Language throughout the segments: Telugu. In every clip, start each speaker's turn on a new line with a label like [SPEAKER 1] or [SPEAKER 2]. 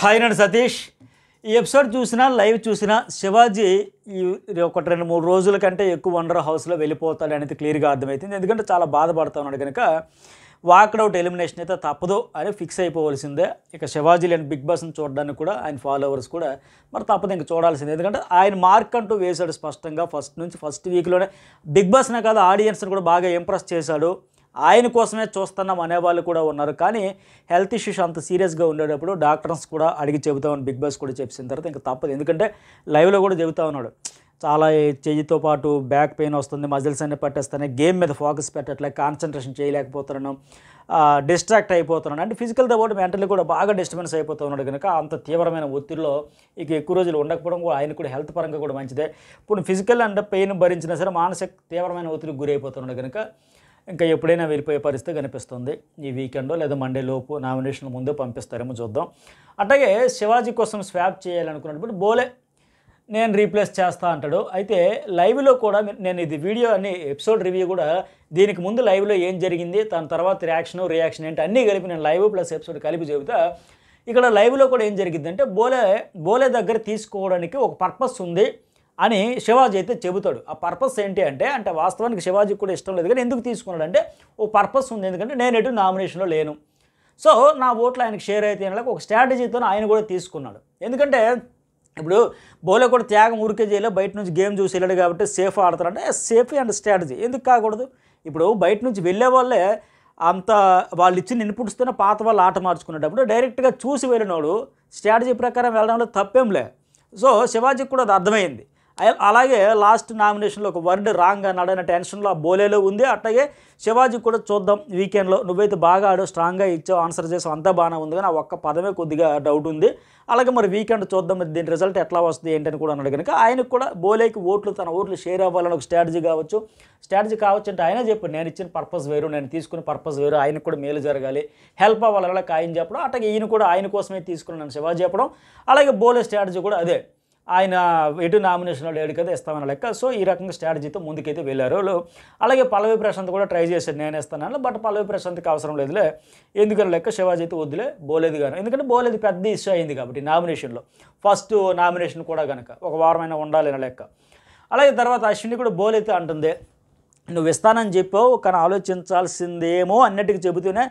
[SPEAKER 1] హాయ్ నేను సతీష్. ఈ ఎపిసోడ్ చూసినా లైవ్ చూసినా శివాజీ ఈ ఒక రెండు మూడు రోజుల కంటే ఎక్కువ వండర్ హౌస్లో వెళ్ళిపోతాడు అనేది క్లియర్గా అర్థమవుతుంది ఎందుకంటే చాలా బాధపడుతూ ఉన్నాడు కనుక వాక్డౌట్ ఎలిమినేషన్ అయితే తప్పదు అని ఫిక్స్ అయిపోవలసిందే. ఇక శివాజీ లేని బిగ్ బాస్ని చూడడానికి కూడా ఆయన ఫాలోవర్స్ కూడా మరి తప్పదు ఇంక చూడాల్సిందే. ఎందుకంటే ఆయన మార్క్ అంటూ వేశాడు స్పష్టంగా. ఫస్ట్ నుంచి ఫస్ట్ వీక్లోనే బిగ్ బాస్నే కాదు ఆడియన్స్ని కూడా బాగా ఇంప్రెస్ చేశాడు. ఆయన కోసమే చూస్తున్నాం అనేవాళ్ళు కూడా ఉన్నారు. కానీ హెల్త్ ఇష్యూస్ అంత సీరియస్గా ఉండేటప్పుడు డాక్టర్స్ కూడా అడిగి చెబుతామని బిగ్ బాస్ కూడా చెప్పిన తర్వాత ఇంకా తప్పదు. ఎందుకంటే లైవ్లో కూడా చెబుతా ఉన్నాడు. చాలా చెయ్యితో పాటు బ్యాక్ పెయిన్ వస్తుంది మజిల్స్ అన్ని పట్టేస్తాయి గేమ్ మీద ఫోకస్ పెట్టట్లే కాన్సన్ట్రేషన్ చేయలేకపోతున్నాను డిస్ట్రాక్ట్ అయిపోతున్నాను. అంటే ఫిజికల్తో పాటు మెంటలీ కూడా బాగా డిస్టర్బెన్స్ అయిపోతూ ఉన్నాడు కనుక అంత తీవ్రమైన ఒత్తిడిలో ఇక ఎక్కువ రోజులు ఉండకపోవడం కూడా ఆయన కూడా హెల్త్ పరంగా కూడా మంచిదే. ఇప్పుడు ఫిజికల్ అంటే పెయిన్ భరించినా సరే మానసిక తీవ్రమైన ఒత్తిడికి గురైపోతున్నాడు కనుక ఇంకా ఎప్పుడైనా వెళ్ళిపోయే పరిస్థితి కనిపిస్తుంది. ఈ వీకెండ్ లేదా మండే లోపు నామినేషన్ ముందే పంపిస్తారేమో చూద్దాం. అట్లాగే శివాజీ కోసం స్వాప్ చేయాలనుకున్నప్పుడు బోలే నేను రీప్లేస్ చేస్తా అంటాడు. అయితే లైవ్లో కూడా నేను ఇది వీడియో అని ఎపిసోడ్ రివ్యూ కూడా దీనికి ముందు లైవ్లో ఏం జరిగింది దాని తర్వాత రియాక్షన్ రియాక్షన్ ఏంటి అన్నీ కలిపి నేను లైవ్ ప్లస్ ఎపిసోడ్ కలిపి చెబుతా. ఇక్కడ లైవ్లో కూడా ఏం జరిగిందంటే బోలే బోలే దగ్గర తీసుకోవడానికి ఒక పర్పస్ ఉంది. అని శివాజీ అయితే చెబుతాడు. ఆ పర్పస్ ఏంటి అంటే అంటే వాస్తవానికి శివాజీకి కూడా ఇష్టం లేదు. కానీ ఎందుకు తీసుకున్నాడు అంటే ఓ పర్పస్ ఉంది. ఎందుకంటే నేను ఎటు నామినేషన్లో లేను. సో నా ఓట్లు ఆయనకు షేర్ అయితే ఒక స్ట్రాటజీతో ఆయన కూడా తీసుకున్నాడు. ఎందుకంటే ఇప్పుడు బౌలే కూడా త్యాగం ఊరికే చేయలేదు బయట నుంచి గేమ్ చూసి వెళ్ళాడు కాబట్టి సేఫ్ ఆడతారంటే సేఫ్ అండ్ స్ట్రాటజీ ఎందుకు కాకూడదు? ఇప్పుడు బయట నుంచి వెళ్ళే వాళ్ళే అంత వాళ్ళు ఇచ్చిన ఇన్పుట్స్తోనే పాత వాళ్ళు ఆట మార్చుకునేటప్పుడు డైరెక్ట్గా చూసి వెళ్ళినోడు స్ట్రాటజీ ప్రకారం వెళ్ళడంలో తప్పేం లే. సో శివాజీకి కూడా అది అర్థమైంది. అలాగే లాస్ట్ నామినేషన్లో ఒక వర్డ్ రాంగ్ అన్నాడు అనే టెన్షన్లో ఆ బోలేలో ఉంది. అట్లాగే శివాజీ కూడా చూద్దాం వీకెండ్లో. నువ్వైతే బాగా ఆడు స్ట్రాంగ్గా ఇచ్చావు ఆన్సర్ చేసావు అంతా బాగానే ఉంది కానీ ఆ ఒక్క పదమే కొద్దిగా డౌట్ ఉంది. అలాగే మరి వీకెండ్ చూద్దాం మరి దీని రిజల్ట్ ఎట్లా వస్తుంది ఏంటని కూడా అన్నాడు. కనుక ఆయనకు కూడా బోలేకి ఓట్లు తన ఓట్లు షేర్ అవ్వాలని ఒక స్ట్రాటజీ కావచ్చు. స్ట్రాటజీ కావచ్చు అంటే ఆయనే చెప్పాడు నేను ఇచ్చిన పర్పస్ వేరు నేను తీసుకున్న పర్పస్ వేరు ఆయనకు కూడా మేలు జరగాలి. హెల్ప్ అవ్వాలని ఆయన చెప్పడం. అట్లాగే ఈయన కూడా ఆయన కోసమే తీసుకున్నాను శివాజీ చెప్పడం. అలాగే బోలే స్ట్రాటజీ కూడా అదే. ఆయన ఎటు నామినేషన్లో లేడు కదా ఇస్తామన్న లెక్క. సో ఈ రకంగా స్ట్రాటజీతో ముందుకైతే వెళ్ళారు. అలాగే పల్లవి ప్రశాంత్ కూడా ట్రై చేశారు నేను ఇస్తాను బట్ పల్లవి ప్రశాంత్కి అవసరం లేదులే. ఎందుకని లెక్క శివాజీ అయితే వద్దులే. బోలేదు కానీ ఎందుకంటే బోలేదు పెద్ద ఇష్యూ అయింది కాబట్టి నామినేషన్లో. ఫస్ట్ నామినేషన్ కూడా కనుక ఒక వారమైనా ఉండాలి అనే లెక్క. అలాగే తర్వాత అశ్విని కూడా బోలైతే అంటుంది. నువ్వు ఇస్తానని చెప్పావు కానీ ఆలోచించాల్సిందేమో అన్నట్టుగా చెబుతూనే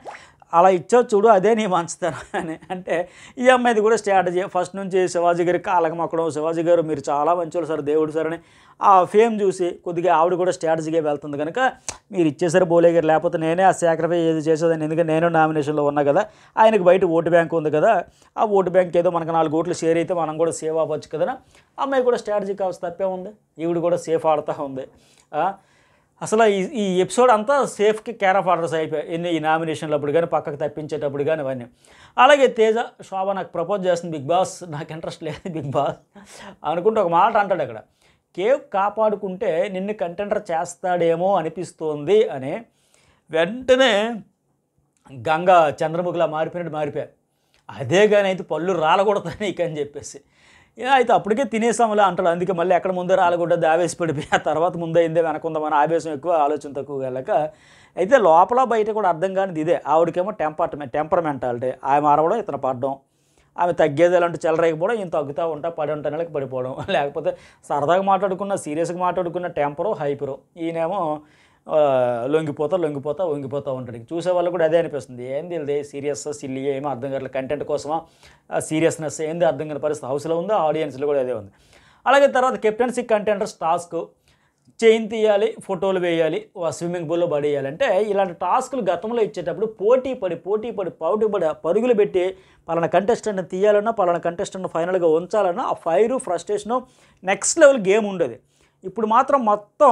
[SPEAKER 1] అలా ఇచ్చావు చూడు అదే నీ మంచుతాను అని. అంటే ఈ అమ్మాయిది కూడా స్ట్రాటజీ ఫస్ట్ నుంచి శివాజీ గారి కాళ్ళకి మొక్కడం శివాజీ గారు మీరు చాలా మంచోళ్ళు సార్ దేవుడు సార్ అని. ఆ ఫేమ్ చూసి కొద్దిగా ఆవిడ కూడా స్ట్రాటజీగా వెళ్తుంది కనుక మీరు ఇచ్చేసారు బోలే గారు లేకపోతే నేనే ఆ సాక్రిఫై ఏది చేసేదాన్ని ఎందుకంటే నేను నామినేషన్లో ఉన్నా కదా ఆయనకు బయట ఓటు బ్యాంక్ ఉంది కదా ఆ ఓటు బ్యాంక్ ఏదో మనకు నాలుగు ఓట్లు షేర్ అయితే మనం కూడా సేవ్ అవ్వచ్చు కదా అమ్మాయి కూడా స్ట్రాటజీ కావచ్చు తప్పే ఉంది. ఈవిడ కూడా సేఫ్ ఆడుతూ ఉంది. అసలు ఈ ఈ ఎపిసోడ్ అంతా సేఫ్కి కేర్ ఆఫ్ ఆర్డర్స్ అయిపోయాయి ఎన్ని ఈ నామినేషన్లు అప్పుడు కానీ పక్కకు తప్పించేటప్పుడు కానీ అవన్నీ అలాగే తేజ శోభ నాకు ప్రపోజ్ చేస్తుంది బిగ్ బాస్ నాకు ఇంట్రెస్ట్ లేదు బిగ్ బాస్ అనుకుంటే ఒక మాట అంటాడు అక్కడ. కేవ్ కాపాడుకుంటే నిన్ను కంటెండర్ చేస్తాడేమో అనిపిస్తోంది అని వెంటనే గంగ చంద్రముఖిలా మారిపోయినట్టు మారిపోయా అదే కానీ అయితే పళ్ళు రాలకూడదు నీకు అని చెప్పేసి. అయితే అప్పటికే తినేసాములే అంటాడు. అందుకే మళ్ళీ ఎక్కడ ముందే రాలకూడదు ఆవేశపడిపోయి ఆ తర్వాత ముందే వెనకుందామని ఆవేశం ఎక్కువ ఆలోచన తక్కువ వెళ్ళక. అయితే లోపల బయట కూడా అర్థం కానిది ఇదే. ఆవిడకేమో టెంపర్ టెంపర్మెంటాలిటీ ఆమె అరవడం ఇతను పడడం. ఆమె తగ్గేది ఇలాంటి చెలరేకపోవడం ఈయన తగ్గుతూ ఉంటా పడి ఉంటా నెలకి పడిపోవడం. లేకపోతే సరదాగా మాట్లాడుకున్న సీరియస్గా మాట్లాడుకున్న టెంపరు హైపరు ఈయనేమో లొంగిపోతా లొంగిపోతా వంగిపోతూ ఉంటాడు. చూసే వాళ్ళు కూడా అదే అనిపిస్తుంది. ఏంది ఇది? సీరియస్ సిల్లి ఏమో అర్థం కావట్లేదు. కంటెంట్ కోసమా? సీరియస్నెస్ ఏంది? అర్థం కాని పరిస్థితి. హౌస్లో ఉందో? ఆడియన్స్లో కూడా అదే ఉంది. అలాగే తర్వాత కెప్టెన్సీ కంటెంటర్స్ టాస్క్ చైన్ తీయాలి ఫోటోలు వేయాలి స్విమ్మింగ్ పూల్లో పడేయాలంటే ఇలాంటి టాస్కులు గతంలో ఇచ్చేటప్పుడు పోటీ పడి పోటీ పడి పోటీ పడి పరుగులు పెట్టి పలానా కంటెస్టెంట్ని తీయాలన్నా పలానా కంటెస్టెంట్ ఫైనల్గా ఉంచాలన్నా ఆ fire frustration next level game ఉండేది. ఇప్పుడు మాత్రం మొత్తం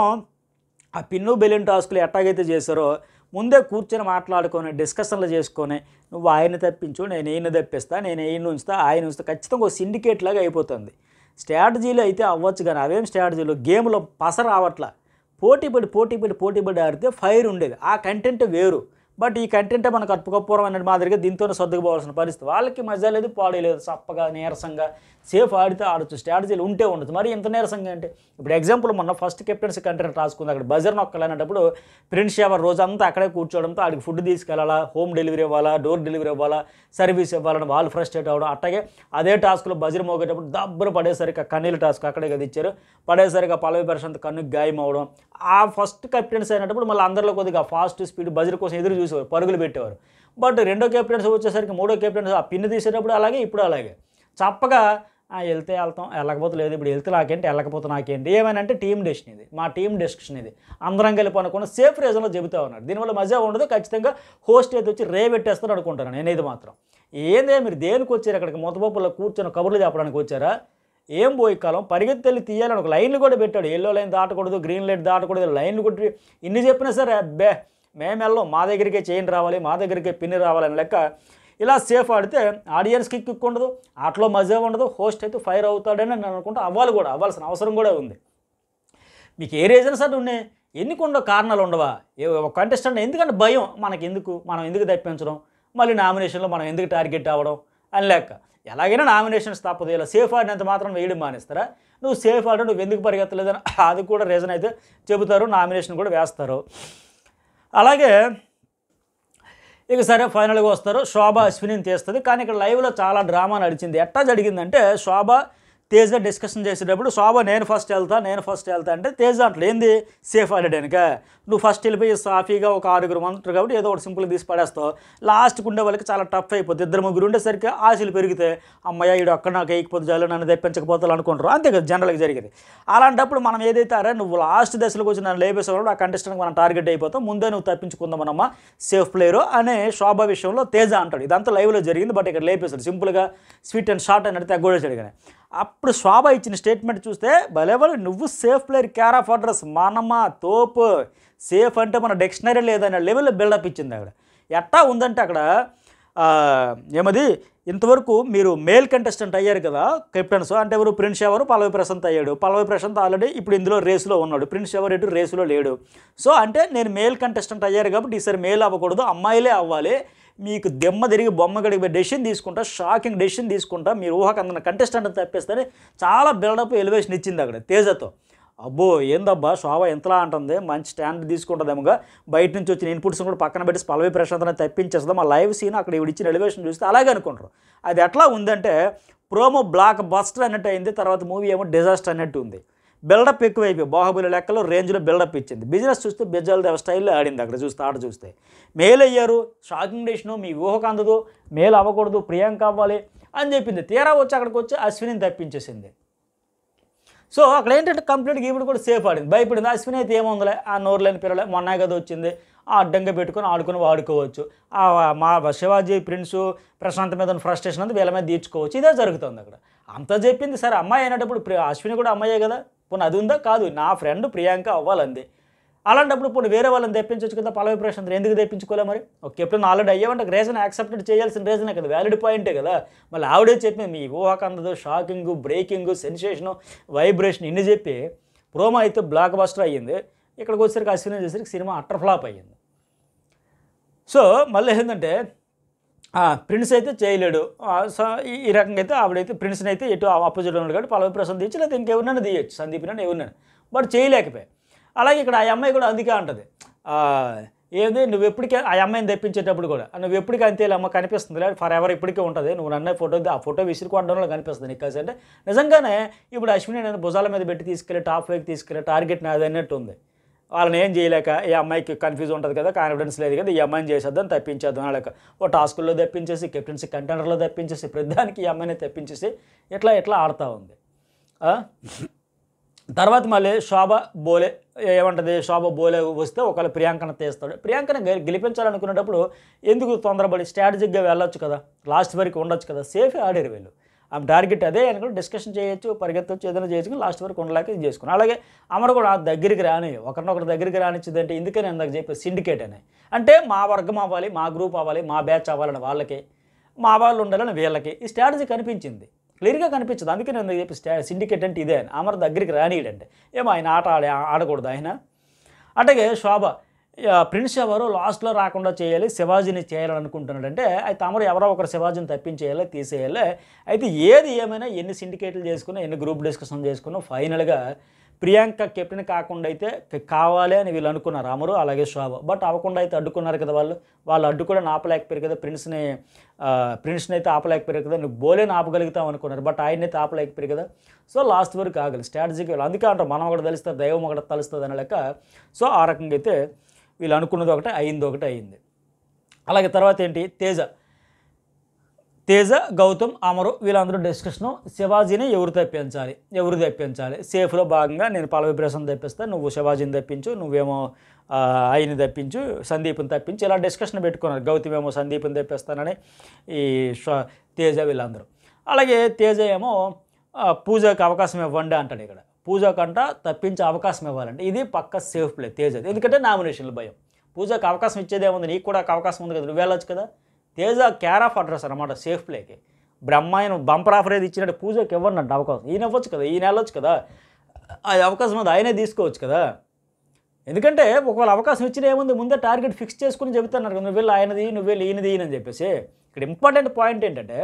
[SPEAKER 1] ఆ పిన్ను బెలూన్ టాస్కులు ఎట్టాగైతే చేశారో ముందే కూర్చొని మాట్లాడుకొని డిస్కషన్లు చేసుకొని నువ్వు ఆయన తప్పించు నేను ఈయన తప్పిస్తా నేను ఈయన ఉంచుతా ఆయన ఉంచుతా ఖచ్చితంగా ఒక సిండికేట్ లాగా అయిపోతుంది. స్ట్రాటజీలో అయితే అవ్వచ్చు కానీ అవేం స్ట్రాటజీలు? గేమ్లో పస రావట్లా పోటీ పడి పోటీ పడి పోటీ పడి ఆడితే ఫైర్ ఉండేది. ఆ కంటెంట్ వేరు. బట్ ఈ కంటెంటే మనకు అప్పుకప్పురం అనే మాదిరిగా దీంతోనే సర్దుకుపోవాల్సిన పరిస్థితి. వాళ్ళకి మజా లేదు పాడే లేదు. చప్పగా నీరసంగా సేఫ్ ఆడితే ఆడొచ్చు స్ట్రాటజీలు ఉంటే ఉండదు మరి ఇంత నీరసంగా అంటే ఇప్పుడు ఎగ్జాంపుల్ మొన్న ఫస్ట్ కెప్టెన్సీ కంటెంట్ రాసుకుంది. అక్కడ బజర్ నొక్కలేనప్పుడు ప్రిన్స్ షవర్ రోజంతా అక్కడే కూర్చోవడంతో ఆడికి ఫుడ్ తీసుకెళ్ళాలా హోమ్ డెలివరీ ఇవ్వాలా డోర్ డెలివరీ ఇవ్వాలా సర్వీస్ ఇవ్వాలని వాళ్ళు ఫ్రస్ట్రేట్ అవ్వడం అట్లాగే అదే టాస్క్లో బజర్ మోగేటప్పుడు దబ్బర పడేసరికి కన్నీళ్ళ టాస్క్ అక్కడే కదా ఇచ్చారు. పడేసరికి పల్లవి ప్రశాంత్ కన్నుకి గాయం అవడం ఆ ఫస్ట్ కెప్టెన్సీ అయినప్పుడు మళ్ళీ అందరిలో కొద్దిగా ఫాస్ట్ స్పీడ్ బజర్ కోసం ఎదురు చూసేవారు పరుగులు పెట్టేవారు. బట్ రెండో కెప్టెన్స్ వచ్చేసరికి మూడో కెప్టెన్స్ ఆ పిన్ తీసేటప్పుడు అలాగే ఇప్పుడు అలాగే. చప్పగా "ఆ, వెళ్తే వెళ్తాం వెళ్ళకపోతే లేదు ఇప్పుడు వెళ్తే నాకేంటి వెళ్ళకపోతే నాకేంటి? ఏమైనా అంటే టీం డెసిషన్ ఇది మా టీం డెసిషన్ ఇది. అందరం కలిపి అనుకున్న సేఫ్ రీజన్లో చెబుతా ఉన్నారు. దీనివల్ల మజా ఉండదు ఖచ్చితంగా హోస్ట్ అయితే వచ్చి రే పెట్టేస్తారు అనుకుంటాను ఇది మాత్రం. ఏందే మీరు దేనికి వచ్చారు? అక్కడికి మొత్తపప్పులో కూర్చొని కబుర్లు చెప్పడానికి వచ్చారా? ఏం పోయి కాలం? పరిగెత్తి తీయాలని ఒక లైన్లు కూడా పెట్టాడు. ఎల్లో లైన్ దాటకూడదు గ్రీన్ లైట్ దాటకూడదు లైన్లు కొట్టి ఇన్ని చెప్పినా సరే అబ్బే మేము వెళ్ళం మా దగ్గరికే చైన్ రావాలి మా దగ్గరికే పిన్ రావాలని లెక్క ఇలా సేఫ్ ఆడితే ఆడియన్స్కి కిక్ ఉండదు ఆటలో మజా ఉండదు హోస్ట్ అయితే ఫైర్ అవుతాడని నేను అనుకుంటా. అవ్వాలి కూడా అవ్వాల్సిన అవసరం కూడా ఉంది. మీకు ఏ రీజన్స్ అంటే ఉన్నాయి? ఎన్ని ఉండవు కారణాలు ఉండవా? ఏ ఒక కంటెస్టెంట్ ఎందుకంటే భయం మనకి ఎందుకు మనం ఎందుకు తప్పించడం? మళ్ళీ నామినేషన్లో మనం ఎందుకు టార్గెట్ అవ్వడం? అని లెక్క. ఎలాగైనా నామినేషన్స్ తప్పదు. ఇలా సేఫ్ ఆడినంత మాత్రం వేయడం మానేస్తారా? నువ్వు సేఫ్ ఆడ నువ్వు ఎందుకు పరిగెత్తలేదని అది కూడా రీజన్ అయితే చెబుతారు నామినేషన్ కూడా వేస్తారు. అలాగే ఇక సరే ఫైనల్గా వస్తారు. శోభ అశ్విని తీస్తుంది. కానీ ఇక్కడ లైవ్లో చాలా డ్రామా నడిచింది. ఎట్టా జరిగిందంటే శోభ తేజ డిస్కషన్ చేసేటప్పుడు శోభ నేను ఫస్ట్ వెళ్తా నేను ఫస్ట్ వెళ్తా అంటే తేజ అంటే ఏంది? సేఫ్ ఆడడానిక నువ్వు ఫస్ట్ వెళ్ళిపోయి సాఫీగా ఒక ఆరుగురు ఉంటారు కాబట్టి ఏదో ఒకటి సింపుల్ తీసి పడేస్తావు. లాస్ట్కి ఉండే వాళ్ళకి చాలా టఫ్ అయిపోతుంది ఇద్దరు ముగ్గురు ఉండేసరికి ఆశలు పెరిగితే అమ్మయ్య ఈడు అక్కడ నాకు వేయకపోతే చాలు నన్ను తెప్పించకపోతే అనుకుంటారు. అంతే కదా జనరల్గా జరిగేది. అలాంటప్పుడు మనం ఏదైతే అరే నువ్వు లాస్ట్ దశలోకి వచ్చి నన్ను లేపేసేవాడు ఆ కంటెస్టెంట్కి మనం టార్గెట్ అయిపోతాం. ముందే నువ్వు తప్పించుకుందామనమ్మ సేఫ్ ప్లేయరు అనే శోభ విషయంలో తేజ అంటాడు. ఇదంతా లైవ్లో జరిగింది బట్ ఇక్కడ లేపేశాడు. సింపుల్గా స్వీట్ అండ్ షార్ట్ అని అడిగితే అగ్గోడేశాడు కానీ అప్పుడు శోభ ఇచ్చిన స్టేట్మెంట్ చూస్తే భలేవాళ్ళు నువ్వు safe player care of address తోపు సేఫ్ అంటే మన డిక్షనరీ లేదనే లెవెల్లో బిల్డప్ ఇచ్చింది అక్కడ ఎట్టా ఉందంటే అక్కడ ఏమది ఇంతవరకు మీరు మేల్ కంటెస్టెంట్ అయ్యారు కదా కెప్టెన్స్ అంటే ఎవరు? ప్రిన్స్ ఎవరు పల్లవి ప్రశాంత్ అయ్యాడు. పల్లవి ప్రశాంత్ ఆల్రెడీ ఇప్పుడు ఇందులో రేసులో ఉన్నాడు. ప్రిన్స్ ఎవరు ఎటు రేసులో లేడు. సో అంటే నేను మేల్ కంటెస్టెంట్ అయ్యారు కాబట్టి ఈసారి మేల్ అవ్వకూడదు అమ్మాయిలే అవ్వాలి. మీకు దెమ్మ తిరిగి బొమ్మ గడిగి డెసిషన్ తీసుకుంటా షాకింగ్ డెసిషన్ తీసుకుంటా మీరు ఊహకు అందన కంటెస్టెంట్ తప్పిస్తే చాలా బిల్డప్ ఎలివేషన్ ఇచ్చింది అక్కడ తేజతో. అబ్బో ఏందబ్బా శోభ ఎంతలా అంటుంది మంచి స్టాండ్ తీసుకుంటుందేమోగా. బయట నుంచి వచ్చిన ఇన్పుట్స్ కూడా పక్కన పెట్టి పల్లవి ప్రశాంత్ తప్పించేస్తాం మా లైవ్ సీన్ అక్కడ ఇవిడ ఇచ్చిన ఎలివేషన్ చూస్తే అలాగే అనుకుంటారు. అది ఎట్లా ఉందంటే ప్రోమో బ్లాక్ బస్టర్ అన్నట్టు అయింది తర్వాత మూవీ ఏమో డిజాస్టర్ అన్నట్టు ఉంది. బిల్డప్ ఎక్కువైపోయి బాహుబలి లెక్కలో రేంజ్లో బిల్డప్ ఇచ్చింది. బిజినెస్ చూస్తే బిజ్జాల దేవ స్టైల్లో ఆడింది అక్కడ చూస్తే ఆట చూస్తే. మేల్ అయ్యారు షాకింగ్ డేషను మీ ఊహకు అందదు మేల్ అవ్వకూడదు ప్రియాంక అవ్వాలి అని చెప్పింది. తీరా వచ్చి అక్కడికి వచ్చి అశ్విని తప్పించేసింది. సో అక్కడ ఏంటంటే కంప్లీట్గా ఈవిడ కూడా సేఫ్ ఆడింది. భయపడింది అశ్విని అయితే ఏముందిలే ఆ నోరులేని పిల్లలే మొన్న కదా వచ్చింది ఆ అడ్డంగా పెట్టుకొని ఆడుకొని వాడుకోవచ్చు. ఆ మా శివాజీ ప్రిన్సు ప్రశాంత్ మీద ఫ్రస్ట్రేషన్ అంతా వీళ్ళ మీద తీర్చుకోవచ్చు. ఇదే జరుగుతుంది అక్కడ. అంతా చెప్పింది సరే అమ్మాయి అయినప్పుడు అశ్విని కూడా అమ్మాయే కదా? పోనీ అది ఉందా? కాదు. నా ఫ్రెండ్ ప్రియాంక అవ్వాలంది. అలాంటప్పుడు పోనీ వేరే వాళ్ళని తెప్పించవచ్చు కదా పల్లవి ప్రశాంత్ ఎందుకు తెప్పించుకోలే మరి? ఒక కెప్టెన్ ఆల్రెడీ అయ్యామంటే రీజన్ యాక్సెప్టెడ్ చేయాల్సిన రీజనే కదా. వ్యాలిడ్ పాయింటే కదా. మళ్ళీ ఆవిడే చెప్పింది మీ ఊహకు అందదు షాకింగ్ బ్రేకింగ్ సెన్సేషను వైబ్రేషన్ ఇన్ని చెప్పి ప్రోమో అయితే బ్లాక్ బస్టర్ అయ్యింది. ఇక్కడికి వచ్చేసరికి అశ్విన్ చేసరికి సినిమా అట్టర్ ఫ్లాప్ అయ్యింది. సో మళ్ళీ ఏంటంటే ప్రిన్స్ అయితే చేయలేడు. సో ఈ- ఈ రకంగా అయితే ఆవిడైతే ప్రిన్స్ని అయితే ఎటు ఆపోజిట్ ఉన్నాడు కాబట్టి పల్లవి ప్రసాద్ తీయచ్చు లేదా ఇంకెవరినైనా తీయచ్చు. సందీప్ నన్ను ఎవరినైనా. బట్ చేయలేకపోయా అలాగే ఇక్కడ ఆ అమ్మాయి కూడా అందుకే ఉంటుంది ఏంది నువ్వు ఎప్పటికే ఆ అమ్మాయిని తెప్పించేటప్పుడు కూడా నువ్వు ఎప్పటికీ అంతే అమ్మ కనిపిస్తుంది లేదు? ఫర్ ఎవర్ ఇప్పటికే ఉంటుంది. నువ్వు నన్న ఫోటో ఆ ఫోటో విసిరుకోవడంలో కనిపిస్తుంది నీకు కలిసి. అంటే నిజంగానే ఇప్పుడు అశ్విని నేను భుజాల మీద పెట్టి తీసుకెళ్ళి టాప్ వైకి తీసుకెళ్ళి టార్గెట్ నాది అన్నట్టు ఉంది. వాళ్ళని ఏం చేయలేక ఈ అమ్మాయికి కన్ఫ్యూజ్ ఉంటుంది కదా కాన్ఫిడెన్స్ లేదు కదా ఈ అమ్మాయిని చేసేద్దాం తప్పించేద్దాం వాళ్ళకి. ఓ టాస్కుల్లో తెప్పించేసి కెప్టెన్సీ కంటెండర్లో తెప్పించేసి ప్రతిదానికి ఈ అమ్మాయిని తెప్పించేసి ఇట్లా ఇట్లా ఆడుతూ ఉంది. తర్వాత మళ్ళీ శోభ బోలే ఏమంటది? శోభ బోలే వస్తే ఒకవేళ ప్రియాంకను తీస్తాడు. ప్రియాంకను గెలిపించాలనుకునేటప్పుడు ఎందుకు తొందరపడి స్ట్రాటజిక్గా వెళ్ళొచ్చు కదా? లాస్ట్ వరకు ఉండొచ్చు కదా? సేఫ్ ఆడారు వీళ్ళు. ఆమె టార్గెట్ అదే అనుకుని డిస్కషన్ చేయొచ్చు పరిగెత్తవచ్చు ఏదైనా చేయొచ్చు లాస్ట్ వరకు ఉండలేక ఇది చేసుకున్నాను అలాగే అమర కూడా దగ్గరికి రాని ఒకరినొకరు దగ్గరికి రానిచ్చింది అంటే ఇందుకే నేను ఇందాక చెప్పే సిండికేట్ అని. అంటే మా వర్గం అవ్వాలి మా గ్రూప్ అవ్వాలి మా బ్యాచ్ అవ్వాలని వాళ్ళకి మా వాళ్ళు ఉండాలని వీళ్ళకి ఈ స్ట్రాటజీ కనిపించింది. క్లియర్గా కనిపించదు. అందుకే నేను చెప్పి స్టా సిండికేట్ అంటే ఇదే అని. అమర్ దగ్గరికి రానియడంటే. ఏమో ఆయన ఆట ఆడే ఆడకూడదు ఆయన. అట్లాగే శోభ ప్రిన్స్ ఎవరు లాస్ట్లో రాకుండా చేయాలి శివాజీని చేయాలని అనుకుంటున్నాడు అంటే అయితే తమరు ఎవరో ఒకరు శివాజీని తప్పించేయాలి తీసేయాలి. అయితే ఏది ఏమైనా ఎన్ని సిండికేట్లు చేసుకున్నా ఎన్ని గ్రూప్ డిస్కషన్ చేసుకున్నా ఫైనల్గా ప్రియాంక కెప్టెన్ కాకుండా అయితే కావాలి అని వీళ్ళు అనుకున్నారు అమరు అలాగే శోభ. బట్ అవ్వకుండా అయితే అడ్డుకున్నారు కదా వాళ్ళు. వాళ్ళు అడ్డుకోవడం ఆపలేకపోయారు కదా ప్రిన్స్ని ప్రిన్స్ని అయితే ఆపలేకపోయారు కదా నువ్వు బోలేని ఆపగలుగుతావు అనుకున్నారు బట్ ఆయన అయితే ఆపలేకపోయారు కదా. సో లాస్ట్ వరకు ఆగలి స్ట్రాటజీకి వెళ్ళి అందుకే అంటారు మనం ఒకటి తెలుస్తుంది దైవం ఒకటి తలుస్తుంది అనే లెక్క. సో ఆ రకంగా అయితే వీళ్ళు అనుకున్నది ఒకటి అయింది ఒకటి అయింది. అలాగే తర్వాత ఏంటి? తేజ. తేజ గౌతమ్ అమరు వీళ్ళందరూ డిస్కషను శివాజీని ఎవరు తెప్పించాలి ఎవరు తెప్పించాలి సేఫ్లో భాగంగా నేను పల్లవి ప్రసం తెప్పిస్తాను నువ్వు శివాజీని తెప్పించు నువ్వేమో ఆయన్ని తెప్పించు సందీప్ని తెప్పించు ఇలా డిస్కషన్ పెట్టుకున్నారు. గౌతమ్ ఏమో సందీప్ని తెప్పిస్తానని ఈ తేజ వీళ్ళందరూ. అలాగే తేజ ఏమో పూజకు అవకాశం ఇవ్వండి అంటాడు ఇక్కడ. పూజకంట తప్పించే అవకాశం ఇవ్వాలంటే ఇది పక్క సేఫ్ ప్లే తేజది ఎందుకంటే నామినేషన్ల భయం. పూజకు అవకాశం ఇచ్చేదే ఉంది నీకు కూడా ఒక అవకాశం ఉంది కదా నువ్వు వెళ్ళొచ్చు కదా? తేజ క్యార్ ఆఫ్ అడ్రస్ అనమాట సేఫ్ ప్లేకి బ్రహ్మాయన బంపర్ ఆఫర్ ఏది ఇచ్చినట్టు పూజకి ఇవ్వనంట అవకాశం? ఈయన ఇవ్వచ్చు కదా ఈయన వెళ్ళొచ్చు కదా? ఆ అవకాశం అది ఆయనే తీసుకోవచ్చు కదా? ఎందుకంటే ఒకవేళ అవకాశం ఇచ్చిన ఏముంది? ముందే టార్గెట్ ఫిక్స్ చేసుకుని చెబుతున్నారు నువ్వు వెళ్ళి ఆయనది నువ్వు వెళ్ళి ఈయనది ఈయనని చెప్పేసి. ఇక్కడ ఇంపార్టెంట్ పాయింట్ ఏంటంటే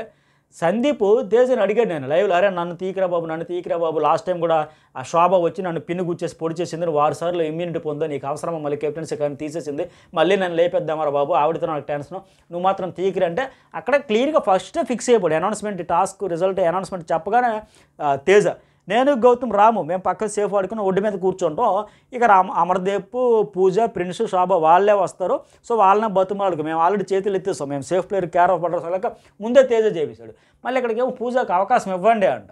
[SPEAKER 1] సందీప్ తేజని అడిగాడు నేను లైవ్లో అరే నన్ను తీకిరా బాబు నన్ను తీకిరా బాబు. లాస్ట్ టైం కూడా ఆ శోభ వచ్చి నన్ను పిన్ను గుచ్చేసి పొడి చేసింది. వారు సార్లు ఇమ్యూనిటీ పొందో నీకు అవసరమా మళ్ళీ కెప్టెన్సీ కానీ తీసేసింది. మళ్ళీ నన్ను లేపేద్దామరా బాబు ఆవిడతో నాకు టెన్షన్. నువ్వు మాత్రం తీకిరా అంటే అక్కడ క్లియర్గా ఫస్ట్ ఫిక్స్ అయిపోయాడు అనౌన్స్మెంట్ టాస్క్ రిజల్ట్ అనౌన్స్మెంట్ చెప్పగానే తేజ నేను గౌతమ్ రాము మేము పక్కన సేఫ్ ఆడుకుని ఒడ్డు మీద కూర్చుంటాం. ఇక రామ్ అమర్దేప్ పూజ ప్రిన్స్ శోభ వాళ్ళే వస్తారు. సో వాళ్ళనే బతుమాలకు మేము ఆల్రెడీ చేతులు ఎత్తేస్తాం మేము సేఫ్ ప్లేయర్ కేర్ ఆఫ్ పడడం లేక ముందే తేజ చేపించాడు మళ్ళీ ఇక్కడికేమో పూజకు అవకాశం ఇవ్వండి అంట.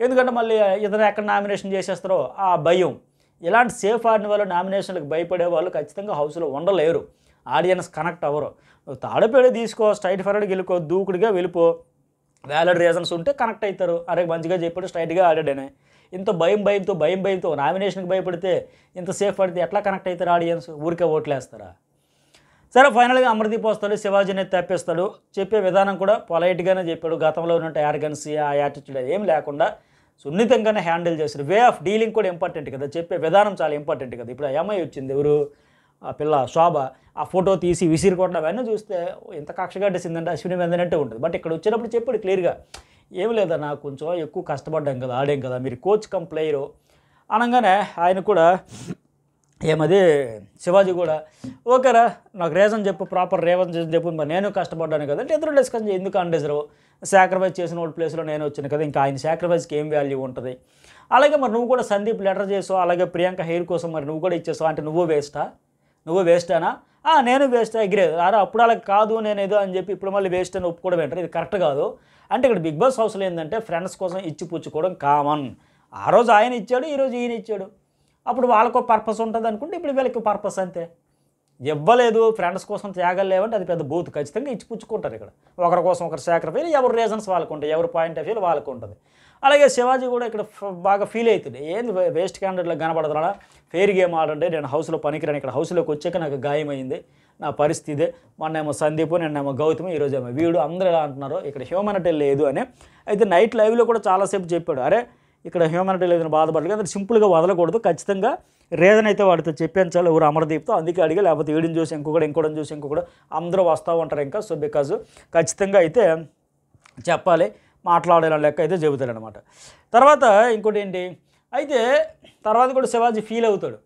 [SPEAKER 1] ఎందుకంటే మళ్ళీ ఇతను ఎక్కడ నామినేషన్ చేసేస్తారో ఆ భయం. ఇలాంటి సేఫ్ ఆడిన వాళ్ళు నామినేషన్లకు భయపడే వాళ్ళు ఖచ్చితంగా హౌస్లో ఉండలేరు. ఆడియన్స్ కనెక్ట్ అవ్వరు. తాడపేడ తీసుకో స్ట్రైట్ ఫార్వర్డ్కి వెళ్ళిపో దూకుడుగా వెళ్ళిపో. వ్యాలిడ్ రీజన్స్ ఉంటే కనెక్ట్ అవుతారు అరే మంచిగా చెప్పాడు స్ట్రైట్గా ఆడాడని ఇంత భయం భయంతో భయం భయంతో నామినేషన్కి భయపడితే ఇంత సేఫ్ పడితే ఎట్లా కనెక్ట్ అవుతారు ఆడియన్స్ ఊరికే ఓట్లేస్తారా? సరే ఫైనల్గా అమర్దీప్ వస్తాడు శివాజీని తప్పిస్తాడు. చెప్పే విధానం కూడా పొలైట్గానే చెప్పాడు. గతంలో ఉన్న యార్గన్స్ ఆ యాటిట్యూడ్ ఏం లేకుండా సున్నితంగానే హ్యాండిల్ చేశారు వే ఆఫ్ డీలింగ్ కూడా ఇంపార్టెంట్ కదా. చెప్పే విధానం చాలా ఇంపార్టెంట్ కదా. ఇప్పుడు ఆ వచ్చింది ఎవరు? ఆ పిల్ల శోభ ఆ ఫోటో తీసి విసిరికొట్టడం అవన్నీ చూస్తే ఎంత ఇంత కక్షగా డేసిందంటే అశ్విని వెందనంటే ఉంటుంది. బట్ ఇక్కడ వచ్చినప్పుడు చెప్పాడు క్లియర్గా ఏం లేదా నాకు కొంచెం ఎక్కువ కష్టపడ్డాం కదా ఆడాం కదా మీరు కోచ్ కమ్ ప్లేయరు. అనగానే ఆయన కూడా ఏమది శివాజీ కూడా ఓకేరా నాకు రీజన్ చెప్పు ప్రాపర్ రీజన్ చెప్పు మరి నేను కష్టపడ్డాను కదా అంటే ఇద్దరు డిస్కస్ ఎందుకు అండేసరు సాక్రిఫైస్ చేసిన వాళ్ళ ప్లేస్లో నేను వచ్చాను కదా ఇంకా ఆయన సాక్రిఫైస్కి ఏం వాల్యూ ఉంటుంది? అలాగే మరి నువ్వు కూడా సందీప్ లెటర్ చేసావు అలాగే ప్రియాంక హెయిర్ కోసం మరి నువ్వు కూడా ఇచ్చేసావు అంటే నువ్వు వేస్టా? నువ్వు వేస్టానా నేను వేస్ట్ అగ్రే అరే అప్పుడు అలా కాదు నేను ఏదో అని చెప్పి ఇప్పుడు మళ్ళీ వేస్ట్ అని ఒప్పుకోవడం ఏంటారు? ఇది కరెక్ట్ కాదు. అంటే ఇక్కడ బిగ్ బాస్ హౌస్లో ఏంటంటే ఫ్రెండ్స్ కోసం ఇచ్చి పుచ్చుకోవడం కామన్ ఆ రోజు ఆయన ఇచ్చాడు ఈరోజు ఈయన ఇచ్చాడు. అప్పుడు వాళ్ళకు పర్పస్ ఉంటుంది అనుకుంటే ఇప్పుడు వీళ్ళకి పర్పస్ అంతే. ఇవ్వలేదు ఫ్రెండ్స్ కోసం త్యాగాలు లేవంటే అది పెద్ద బూత్. ఖచ్చితంగా ఇచ్చి పుచ్చుకుంటారు ఇక్కడ. ఒకరి కోసం ఒకరు సాక్రిఫైస్ ఎవరి రీజన్స్ వాళ్ళకు ఉంటాయి ఎవరి పాయింట్ ఆఫ్ వ్యూ వాళ్ళకు ఉంటుంది. అలాగే శివాజీ కూడా ఇక్కడ బాగా ఫీల్ అవుతుంది. ఏంది వేస్ట్ క్యాండిడేట్లో కనబడుతున్నా ఫెయిర్ గేమ్ ఆడంటే నేను హౌస్లో పనికిరాను ఇక్కడ హౌస్లోకి వచ్చాక నాకు గాయమైంది. నా పరిస్థితి మొన్నేమో సందీప్ నిన్నేమో గౌతమి ఈరోజు ఏమో వీడు అందరూ ఎలా అంటున్నారు ఇక్కడ హ్యూమనిటీ లేదు అని. అయితే నైట్ లైవ్లో కూడా చాలాసేపు చెప్పాడు. అరే ఇక్కడ హ్యూమనిటీ లేదని బాధపడలేదు. అది సింపుల్గా వదలకూడదు. ఖచ్చితంగా రీజన్ అయితే వాడితో చెప్పించాలి. ఎవరు అమరదీప్తో అందుకే అడిగి. లేకపోతే వీడిని చూసి ఇంకొకటి ఇంకోటి చూసి ఇంకొకటి అందరూ వస్తూ ఉంటారు ఇంకా. సో బికాజ్ ఖచ్చితంగా అయితే చెప్పాలి. మాట్లాడేలా లెక్క అయితే చెబుతాడనమాట తర్వాత ఇంకోటి ఏంటి? అయితే తర్వాత కూడా శివాజీ ఫీల్ అవుతాడు.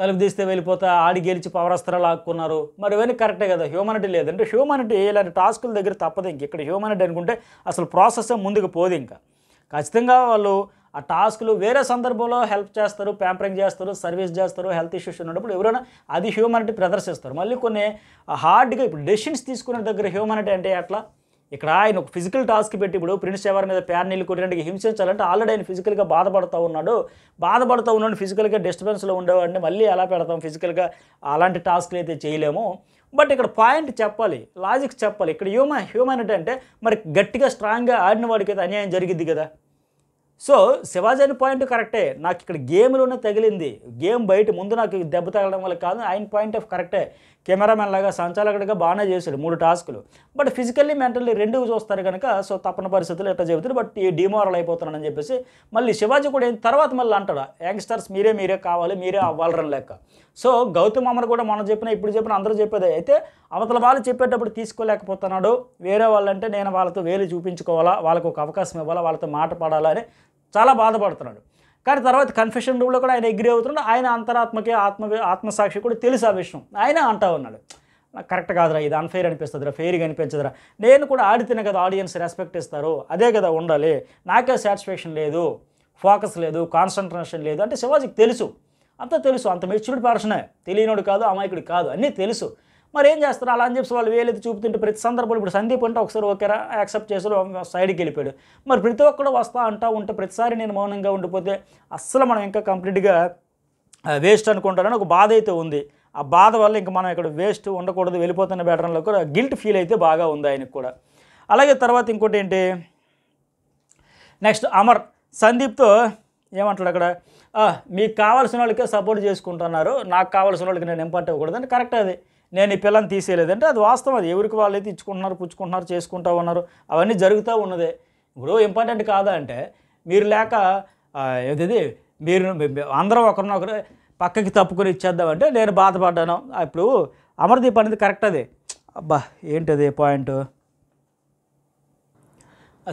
[SPEAKER 1] తలుపు తీస్తే వెళ్ళిపోతా ఆడి గెలిచి పవరస్త్రాలు లాక్కున్నారు. మరి ఇవన్నీ కరెక్టే కదా హ్యూమానిటీ లేదంటే హ్యూమానిటీ ఇలాంటి టాస్కుల దగ్గర తప్పదు ఇంక. ఇక్కడ హ్యూమానిటీ అనుకుంటే అసలు ప్రాసెస్ ముందుకు పోదు ఇంకా. ఖచ్చితంగా వాళ్ళు ఆ టాస్క్లు వేరే సందర్భంలో హెల్ప్ చేస్తారు ప్యాంపరింగ్ చేస్తారు సర్వీస్ చేస్తారు హెల్త్ ఇష్యూస్ ఉన్నప్పుడు ఎవరైనా అది హ్యూమానిటీ ప్రదర్శిస్తారు. మళ్ళీ కొన్ని హార్డ్గా ఇప్పుడు డెసిషన్స్ తీసుకునే దగ్గర హ్యూమానిటీ అంటే ఎట్లా? ఇక్కడ ఆయన ఒక ఫిజికల్ టాస్క్ పెట్టి ఇప్పుడు ప్రిన్స్ ఎవరి మీద ప్యాన్ నీళ్ళు కొట్టినట్టుగా హింసించాలంటే ఆల్రెడీ ఆయన ఫిజికల్గా బాధపడుతూ ఉన్నాడు. బాధపడుతూ ఉన్నాడు ఫిజికల్గా డిస్టర్బెన్స్లో ఉండేవాడిని. మళ్ళీ ఎలా పెడతాం? ఫిజికల్గా అలాంటి టాస్క్లు అయితే చేయలేము. బట్ ఇక్కడ పాయింట్ చెప్పాలి లాజిక్ చెప్పాలి. ఇక్కడ హ్యూమా హ్యూమానిటీ అంటే మరి గట్టిగా స్ట్రాంగ్గా ఆడిన వాడికి అయితే అన్యాయం జరిగిద్ది కదా. సో శివాజీ అని పాయింట్ కరెక్టే నాకు ఇక్కడ గేమ్లోనే తగిలింది. గేమ్ బయట ముందు నాకు దెబ్బ తగలడం వల్ల కాదు ఆయన పాయింట్ ఆఫ్ కరెక్టే కెమెరామెన్ లాగా సంచాలకుడిగా బాగానే చేశాడు మూడు టాస్కులు. బట్ ఫిజికల్లీ మెంటల్లీ రెండు చూస్తారు కనుక సో తప్పని పరిస్థితులు ఎట్లా చెబుతారు బట్ ఈ డిమోరల్ అయిపోతున్నానని చెప్పేసి మళ్ళీ శివాజీ కూడా అయిన తర్వాత మళ్ళీ అంటాడు? యంగ్స్టర్స్ మీరే మీరే కావాలి మీరే అవ్వాలరని లెక్క సో గౌతమ్ అమర్ కూడా మనం చెప్పిన ఇప్పుడు చెప్పిన అందరూ చెప్పేది. అయితే అవతల వాళ్ళు చెప్పేటప్పుడు తీసుకోలేకపోతున్నాడు. వేరే వాళ్ళంటే నేను వాళ్ళతో వేలు చూపించుకోవాలా? వాళ్ళకు ఒక అవకాశం ఇవ్వాలా? వాళ్ళతో మాట పడాలా అని చాలా బాధపడుతున్నాడు. కానీ తర్వాత కన్ఫెషన్ రూమ్లో కూడా ఆయన ఎగ్రీ అవుతున్నాడు. ఆయన అంతరాత్మకి ఆత్మ ఆత్మసాక్షి కూడా తెలుసు ఆ విషయం. ఆయన అంటా ఉన్నాడు. కరెక్ట్ కాదురా ఇది అన్ఫెయిర్ అనిపిస్తుందిరా ఫెయిర్గా అనిపించదురా. నేను కూడా ఆడితేనే కదా ఆడియన్స్ రెస్పెక్ట్ ఇస్తారు అదే కదా ఉండాలి. నాకే సాటిస్ఫాక్షన్ లేదు ఫోకస్ లేదు కాన్సన్ట్రేషన్ లేదు. అంటే శివాజీకి తెలుసు. అంతా తెలుసు. అంత మెచ్యూర్డ్ పర్సనే తెలియనోడు కాదు అమాయకుడు కాదు. అన్నీ తెలుసు. మరి ఏం చేస్తారు? అలా అని చెప్పి వాళ్ళు వేలెత్తి చూపుతుంటే ప్రతి సందర్భంలో ఇప్పుడు సందీప్ అంటే ఒకసారి ఓకేరా యాక్సెప్ట్ చేసాడు సైడ్కి వెళ్ళిపోయాడు. మరి ప్రతి ఒక్కడు వస్తా అంటా ఉంటే ప్రతిసారి నేను మౌనంగా ఉండిపోతే అస్సలు మనం ఇంకా కంప్లీట్గా వేస్ట్ అనుకుంటారని ఒక బాధ అయితే ఉంది. ఆ బాధ వల్ల ఇంకా మనం ఇక్కడ వేస్ట్ ఉండకూడదు వెళ్ళిపోతున్న బెటర్లో కూడా గిల్ట్ ఫీల్ అయితే బాగా ఉంది ఆయనకు కూడా. అలాగే తర్వాత ఇంకోటి ఏంటి? నెక్స్ట్ అమర్ సందీప్తో ఏమంటాడు అక్కడ? మీకు కావాల్సిన వాళ్ళకే సపోర్ట్ చేసుకుంటున్నారు. నాకు కావాల్సిన వాళ్ళకి నేను ఇంపార్ట్ ఇవ్వకూడదు అంటే కరెక్ట్ అది. నేను ఈ పిల్లని తీసేయలేదంటే అది వాస్తవం. అది ఎవరికి వాళ్ళైతే ఇచ్చుకుంటున్నారు పుచ్చుకుంటున్నారు చేసుకుంటా ఉన్నారు అవన్నీ జరుగుతూ ఉన్నదే. ఇప్పుడు ఇంపార్టెంట్ కాదా అంటే మీరు లేక ఏది మీరు అందరం ఒకరినొకరు పక్కకి తప్పుకొని ఇచ్చేద్దామంటే నేను బాధపడ్డాను. ఇప్పుడు అమర్దీప్ అనేది కరెక్ట్ అది. అబ్బా ఏంటది పాయింట్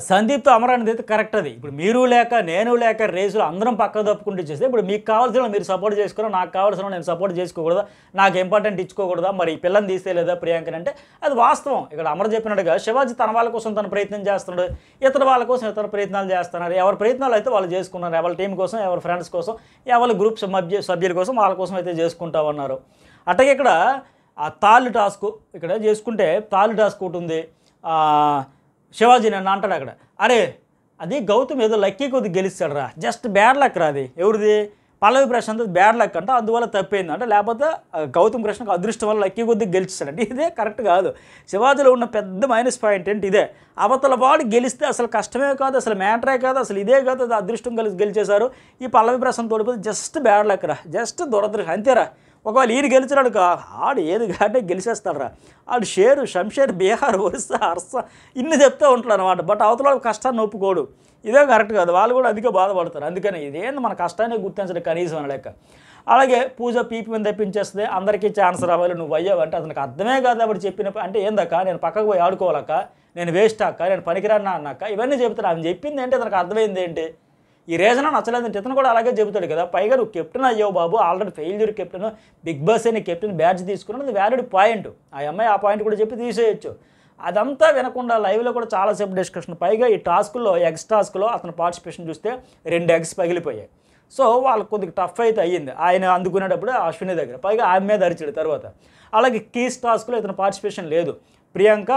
[SPEAKER 1] సందీప్తో అమరాన్ని అనేది అయితే కరెక్ట్ అది. ఇప్పుడు మీరు లేక నేను లేక రేసులు అందరం పక్క తప్పుకుంటూ చేస్తే ఇప్పుడు మీకు కావాల్సిన మీరు సపోర్ట్ చేసుకోరా నాకు కావాల్సిన నేను సపోర్ట్ చేసుకోకూడదా నాకు ఇంపార్టెంట్ ఇచ్చుకోకూడదా మరి ఈ పిల్లని తీస్తే లేదా ప్రియాంకని అంటే అది వాస్తవం. ఇక్కడ అమర చెప్పినట్టుగా శివాజీ తన వాళ్ళ కోసం తన ప్రయత్నం చేస్తున్నాడు ఇతర వాళ్ళ కోసం ఇతర ప్రయత్నాలు చేస్తున్నారు. ఎవరి ప్రయత్నాలు అయితే వాళ్ళు చేసుకున్నారు ఎవరి టీం కోసం ఎవరి ఫ్రెండ్స్ కోసం ఎవరి గ్రూప్ సభ్య సభ్యుల కోసం వాళ్ళ కోసం అయితే చేసుకుంటా ఉన్నారు. అట్లాగే ఇక్కడ ఆ తాళ్ళు టాస్క్ ఇక్కడ చేసుకుంటే తాళ్ళు టాస్క్ ఒకటి ఉంది. శివాజీ నన్ను అంటాడు అక్కడ. అరే అది గౌతమ్ ఏదో లక్కీ కొద్ది గెలిస్తాడు రా జస్ట్ బ్యాడ్ లక్ రా అది. ఎవరిది? పల్లవి ప్రశాంత్ బ్యాడ్ లక్ అంటే అందువల్ల తప్పైంది అంటే. లేకపోతే గౌతమ్ కృష్ణకు అదృష్టం వల్ల లక్కీ కొద్ది గెలిచాడు అంటే ఇదే కరెక్ట్ కాదు. శివాజీలో ఉన్న పెద్ద మైనస్ పాయింట్ ఏంటి ఇదే. అవతల వాడు గెలిస్తే అసలు కష్టమే కాదు అసలు మ్యాటరే కాదు అసలు ఇదే కాదు అది అదృష్టం కలిసి గెలిచేశారు. ఈ పల్లవి ప్రశాంత్ తోడిపోతే జస్ట్ బ్యాడ్ లక్ రా. జస్ట్ దురదృష్టం. అంతేరా. ఒకవేళ ఈయన గెలిచినాడు కా ఆడు ఏది కాబట్టి గెలిచేస్తాడురా. ఆడు షేరు షంషేర్ బీహార్ ఒరిస్సా అర్స ఇన్ని చెప్తూ ఉంటాడు అనమాట బట్ అవతల కష్టాన్ని ఒప్పుకోడు. ఇదే కరెక్ట్ కాదు. వాళ్ళు కూడా అధిక బాధపడతారు. అందుకని ఇదేంది మన కష్టాన్ని గుర్తించడం కనీసం అని లెక్క. అలాగే పూజ పీపి మీద తెప్పించేస్తే అందరికీ ఛాన్స్ రావాలి. నువ్వు అయ్యావు అంటే అతనికి అర్థమే కాదు అప్పుడు చెప్పిన అంటే ఏందక్క? నేను పక్కకు పోయి ఆడుకోవాలక్క? నేను వేస్ట్ అక్క? నేను పనికిరానా అన్నాక ఇవన్నీ చెప్తాను ఆమె చెప్పింది ఏంటి అతనికి అర్థమైంది ఏంటి? ఈ రీజన్ నచ్చలేదంటే ఇతను కూడా అలాగే చెబుతాడు కదా. పైగా నువ్వు కెప్టెన్ అయ్యావు బాబు. Already failure captain big boss అని కెప్టెన్ బ్యాచ్ తీసుకున్నది వ్యాలిడ్ పాయింట్ ఆ అమ్మాయి ఆ పాయింట్ కూడా చెప్పి తీసేయచ్చు. అదంతా వినకుండా లైవ్లో కూడా చాలాసేపు డిస్కషన్ పైగా ఈ టాస్కుల్లో ఎగ్స్ టాస్క్లో అతను పార్టిసిపేషన్ చూస్తే రెండు ఎగ్స్ పగిలిపోయాయి. సో వాళ్ళకి కొద్దిగా టఫ్ అయితే అయ్యింది. ఆయన అందుకునేటప్పుడు అశ్విని దగ్గర. పైగా ఆమె మీద అరిచాడు తర్వాత. అలాగే కీస్ టాస్క్లో ఇతను పార్టిసిపేషన్ లేదు. ప్రియాంక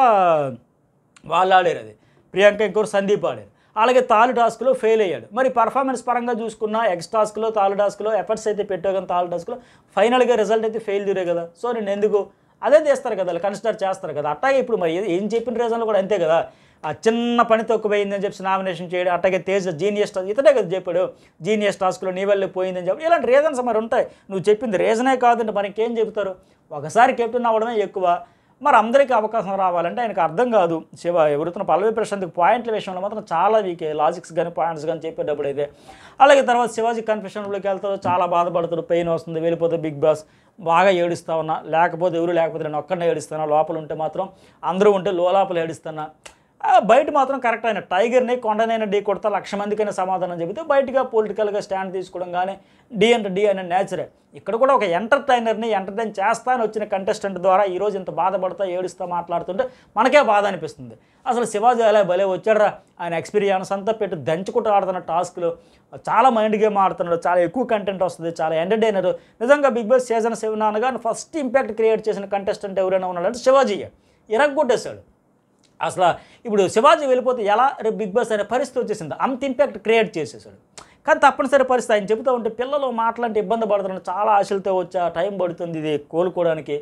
[SPEAKER 1] వాళ్ళు ఆడారు అది. ప్రియాంక ఇంకోరు సందీప్ ఆడారు. అలాగే తాలు టాస్క్లో ఫెయిల్ అయ్యాడు. మరి పర్ఫార్మెన్స్ పరంగా చూసుకున్న ఎక్స్ టాస్క్లో తాలు టాస్క్లో ఎఫర్ట్స్ అయితే పెట్టావు కానీ తాలు టాస్క్లో ఫైనల్గా రిజల్ట్ అయితే ఫెయిల్ తీరే కదా. సో నేను ఎందుకు? అదే చేస్తారు కదా కన్సిడర్ చేస్తారు కదా. అట్టాగే ఇప్పుడు మరి ఏం చెప్పిన రీజన్లో కూడా అంతే కదా. ఆ చిన్న పని తక్కువైందని చెప్పి నామినేషన్ చేయడం అట్టగే తేజ్ జీనియస్ టాస్క్ ఇతనే కదా చెప్పాడు. జీనియస్ టాస్క్లో నీ వల్లే పోయిందని చెప్పి. ఇలాంటి రీజన్స్ మరి ఉంటాయి. నువ్వు చెప్పింది రీజనే కాదంటే మనకి ఏం చెప్తారు ఒకసారి కెప్టెన్ అవ్వడమే ఎక్కువ. మరి అందరికీ అవకాశం రావాలంటే ఆయనకు అర్థం కాదు. శివ ఎవరితో పల్లవి ప్రశాంత్కి పాయింట్ల విషయంలో మాత్రం చాలా వీక్ లాజిక్స్ కానీ పాయింట్స్ కానీ చెప్పేటప్పుడు అయితే. అలాగే తర్వాత శివాజీ కన్ఫెషన్లోకి వెళ్తాడు చాలా బాధపడతాడు పెయిన్ వస్తుంది వెళ్ళిపోతే బిగ్ బాస్ బాగా ఏడుస్తా ఉన్నా. లేకపోతే ఎవరు లేకపోతే నేను ఒక్కడనే ఏడుస్తాను? లోపల ఉంటే మాత్రం అందరూ ఉంటే లోపల ఏడుస్తున్నా బయట మాత్రం కరెక్ట్ అయిన టైగర్ని కొండనైనా ఢీ కొడతా లక్ష మందికైనా సమాధానం చెబితే బయటగా పొలిటికల్గా స్టాండ్ తీసుకోవడం కానీ డి అంటే డి అనే నేచరే. ఇక్కడ కూడా ఒక ఎంటర్టైనర్ని ఎంటర్టైన్ చేస్తా అని వచ్చిన కంటెస్టెంట్ ద్వారా ఈరోజు ఇంత బాధపడతా ఏడుస్తా మాట్లాడుతుంటే మనకే బాధ అనిపిస్తుంది. అసలు శివాజీ అలా భలే వచ్చాడరా? ఆయన ఎక్స్పీరియన్స్ అంతా పెట్టి దంచుకుంటూ ఆడుతున్న టాస్క్లు చాలా మైండ్ గేమ్ ఆడుతున్నాడు చాలా ఎక్కువ కంటెంట్ వస్తుంది చాలా ఎంటర్టైనర్. నిజంగా బిగ్ బాస్ సీజన్ సెవెన్ అనగా ఫస్ట్ ఇంపాక్ట్ క్రియేట్ చేసిన కంటెస్టెంట్ ఎవరైనా ఉన్నాడంటే శివాజీయే. ఇరగ్గొట్టేశాడు అసలు ఇప్పుడు శివాజీ వెళ్ళిపోతే ఎలా రేపు బిగ్ బాస్ అనే పరిస్థితి వచ్చేసింది? అంత ఇంపాక్ట్ క్రియేట్ చేసేసాడు. కానీ తప్పనిసరి పరిస్థితి ఆయన చెబుతూ ఉంటే పిల్లలు మాట్లాంటి ఇబ్బంది పడుతున్నారు చాలా ఆశలతో వచ్చా టైం పడుతుంది ఇది కోలుకోవడానికి.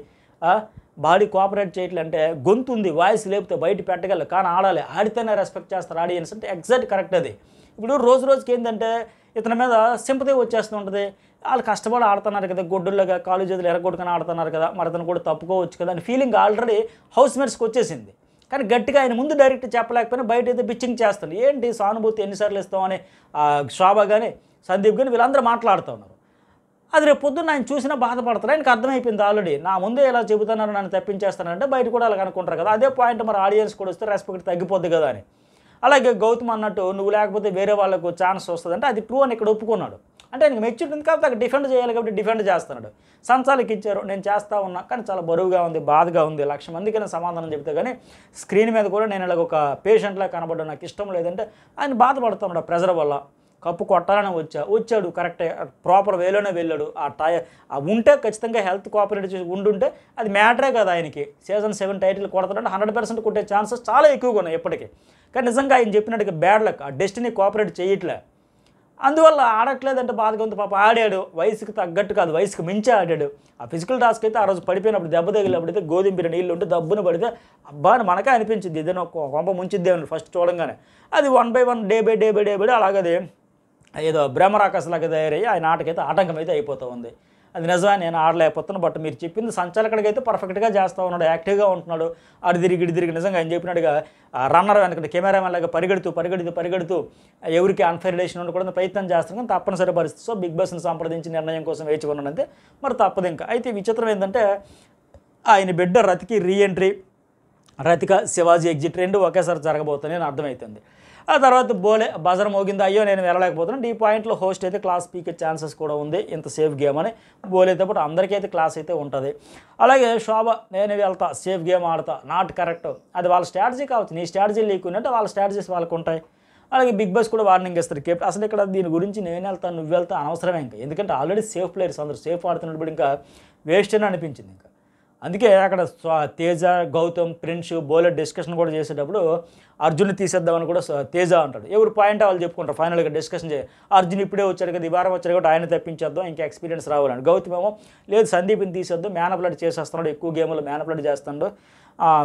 [SPEAKER 1] బాడీ కోఆపరేట్ చేయట్లంటే గొంతు ఉంది వాయిస్ లేపితే బయట పెట్టగలరు కానీ ఆడాలి. ఆడితేనే రెస్పెక్ట్ చేస్తారు ఆడియన్స్ అంటే ఎగ్జాక్ట్ కరెక్ట్ అది. ఇప్పుడు రోజు రోజుకి ఏంటంటే ఇతని మీద సింపతి వచ్చేస్తూ ఉంటుంది. వాళ్ళు కష్టపడి ఆడుతున్నారు కదా గొడ్డుల్లాగా కాలు చేతులు ఎరగొట్టుకొని ఆడుతున్నారు కదా మరి అతను కూడా తప్పుకోవచ్చు కదా అని ఫీలింగ్ ఆల్రెడీ హౌస్ మేట్స్కి వచ్చేసింది. కానీ గట్టిగా ఆయన ముందు డైరెక్ట్ చెప్పలేకపోయినా బయట అయితే పిచ్చింగ్ చేస్తాను ఏంటి సానుభూతి ఎన్నిసార్లు ఇస్తామని శోభ కానీ సందీప్ కానీ వీళ్ళందరూ మాట్లాడుతూ ఉన్నారు. అది రేపు పొద్దున్న ఆయన చూసినా బాధపడతారు. ఆయనకు అర్థమైపోయింది ఆల్రెడీ నా ముందే ఇలా చెబుతున్నారు నన్ను తప్పించేస్తానంటే బయట కూడా అలా అనుకుంటారు కదా. అదే పాయింట్ మరి ఆడియన్స్ కూడా వస్తే రెస్పెక్ట్ తగ్గిపోద్ది కదా అని. అలాగే గౌతమ్ అన్నట్టు నువ్వు లేకపోతే వేరే వాళ్ళకు ఛాన్స్ వస్తుంది అంటే అది ట్రూ అని ఇక్కడ ఒప్పుకున్నాడు. అంటే ఆయనకు మెచ్యూరిటీ ఉంది కాబట్టి అక్కడ డిఫెండ్ చేయాలి కాబట్టి డిఫెండ్ చేస్తున్నాడు. సంచాలకి ఇచ్చారు నేను చేస్తూ ఉన్నా. కానీ చాలా బరువుగా ఉంది బాధగా ఉంది లక్ష మందికి నేను సమాధానం చెప్తే కానీ స్క్రీన్ మీద కూడా నేను ఇలాగ ఒక పేషెంట్లా కనబడ్డా నాకు ఇష్టం లేదంటే ఆయన బాధపడుతున్నాడు ప్రెజర్ వల్ల. కప్పు కొట్టాలని వచ్చా వచ్చాడు కరెక్టే ప్రాపర్ వేలోనే వెళ్ళాడు. ఆ టై ఆ ఉంటే ఖచ్చితంగా హెల్త్ కోఆపరేట్ చేసి ఉండుంటే అది మ్యాటరే కదా ఆయనకి. సీజన్ సెవెన్ టైటిల్ కొడతాడంటే హండ్రెడ్ పర్సెంట్ కొట్టే ఛాన్సెస్ చాలా ఎక్కువగా ఉన్నాయి ఇప్పటికీ కానీ నిజంగా ఆయన చెప్పినట్టుగా బ్యాడ్ లక్ ఆ డెస్టినీ కోఆపరేట్ చేయట్లే. అందువల్ల ఆడట్లేదంటే బాధగా ఉంది పాప. ఆడాడు. వయసుకి తగ్గట్టు కాదు. వయసుకు మించి ఆడాడు. ఆ ఫిజికల్ టాస్క్ అయితే ఆ రోజు పడిపోయినప్పుడు దెబ్బ తగిలినప్పుడు అయితే గోధుమ బిర్యానీ నీళ్ళు ఉంటే దబ్బున పడితే అబ్బా అని మనకే అనిపించింది. ఏదైనా ఒక కొంప ముంచిద్దే ఫస్ట్ చూడంగానే. అది one by one day by day by day by day అలాగది. ఏదో భ్రమరాకాశలాగా తయారయ్యి ఆయన ఆటకైతే ఆటంకం అయితే అయిపోతూ ఉంది. అది నిజమే నేను ఆడలేకపోతున్నాను బట్ మీరు చెప్పింది సంచాలకుడికి అయితే పర్ఫెక్ట్గా చేస్తూ ఉన్నాడు యాక్టివ్గా ఉంటున్నాడు. అడు తిరిగి ఇడి తిరిగి నిజంగా ఆయన చెప్పినట్టుగా రన్నర్ వెనక కెమెరామెన్ లాగా పరిగెడుతూ పరిగెడుతూ పరిగెడుతూ ఎవరికి అన్ఫైర్ రిలేషన్ ఉండకూడదు ప్రయత్నం చేస్తాను కానీ తప్పనిసరి పరిస్థితి. సో బిగ్ బాస్ని సంప్రదించి నిర్ణయం కోసం వేచి ఉన్నానంతే మరి తప్పదు ఇంకా. అయితే విచిత్రం ఏంటంటే ఆయన బిడ్డ రతికి రీఎంట్రీ రతిక శివాజీ ఎగ్జిట్ రెండు ఒకేసారి జరగబోతుందని అర్థమవుతుంది ఆ తర్వాత బోలే బజర్ మోగింది అయ్యో నేను వెళ్ళలేకపోతున్నాను. ఈ పాయింట్లో హోస్ట్ అయితే క్లాస్ పీకే ఛాన్సెస్ కూడా ఉంది. ఇంత సేఫ్ గేమ్ అని బోలేటప్పుడు పాటు అందరికీ అయితే క్లాస్ అయితే ఉంటుంది. అలాగే శోభ నేను వెళ్తా సేఫ్ గేమ్ ఆడతా. Not correct. అది వాళ్ళ స్ట్రాటజీ కావచ్చు. నీ స్ట్రాటజీ లేకున్నట్టు వాళ్ళ స్ట్రాటజీస్ వాళ్ళకు ఉంటాయి. అలాగే బిగ్ బాస్ కూడా వార్నింగ్ ఇస్తారు కెప్టెన్ అసలు ఇక్కడ దీని గురించి నేను వెళ్తాను నువ్వు వెళ్తా అనవసరమే ఇంకా. ఎందుకంటే ఆల్రెడీ సేఫ్ ప్లేయర్స్ అందరూ సేఫ్ ఆడుతున్నప్పుడు ఇంకా వేస్ట్ అని అనిపించింది ఇంకా. అందుకే అక్కడ తేజ గౌతమ్ ప్రిన్స్ బౌలర్ డిస్కషన్ కూడా చేసేటప్పుడు అర్జున్ తీసేద్దామని కూడా తేజ అంటాడు. ఎవరు పాయింట్ వాళ్ళు చెప్పుకుంటారు. ఫైనల్గా డిస్కషన్ చేయ అర్జున్ ఇప్పుడే వచ్చారు కదా ఈ వారం వచ్చారు కాబట్టి ఆయన తప్పించేద్దాం ఇంకా ఎక్స్పీరియన్స్ రావాలని గౌతమ్ ఏమో లేదు సందీప్ని తీసేద్దాం మేనప్లాట్ చేసేస్తున్నాడు ఎక్కువ గేమ్లో మేనప్లాట్ చేస్తున్నాడు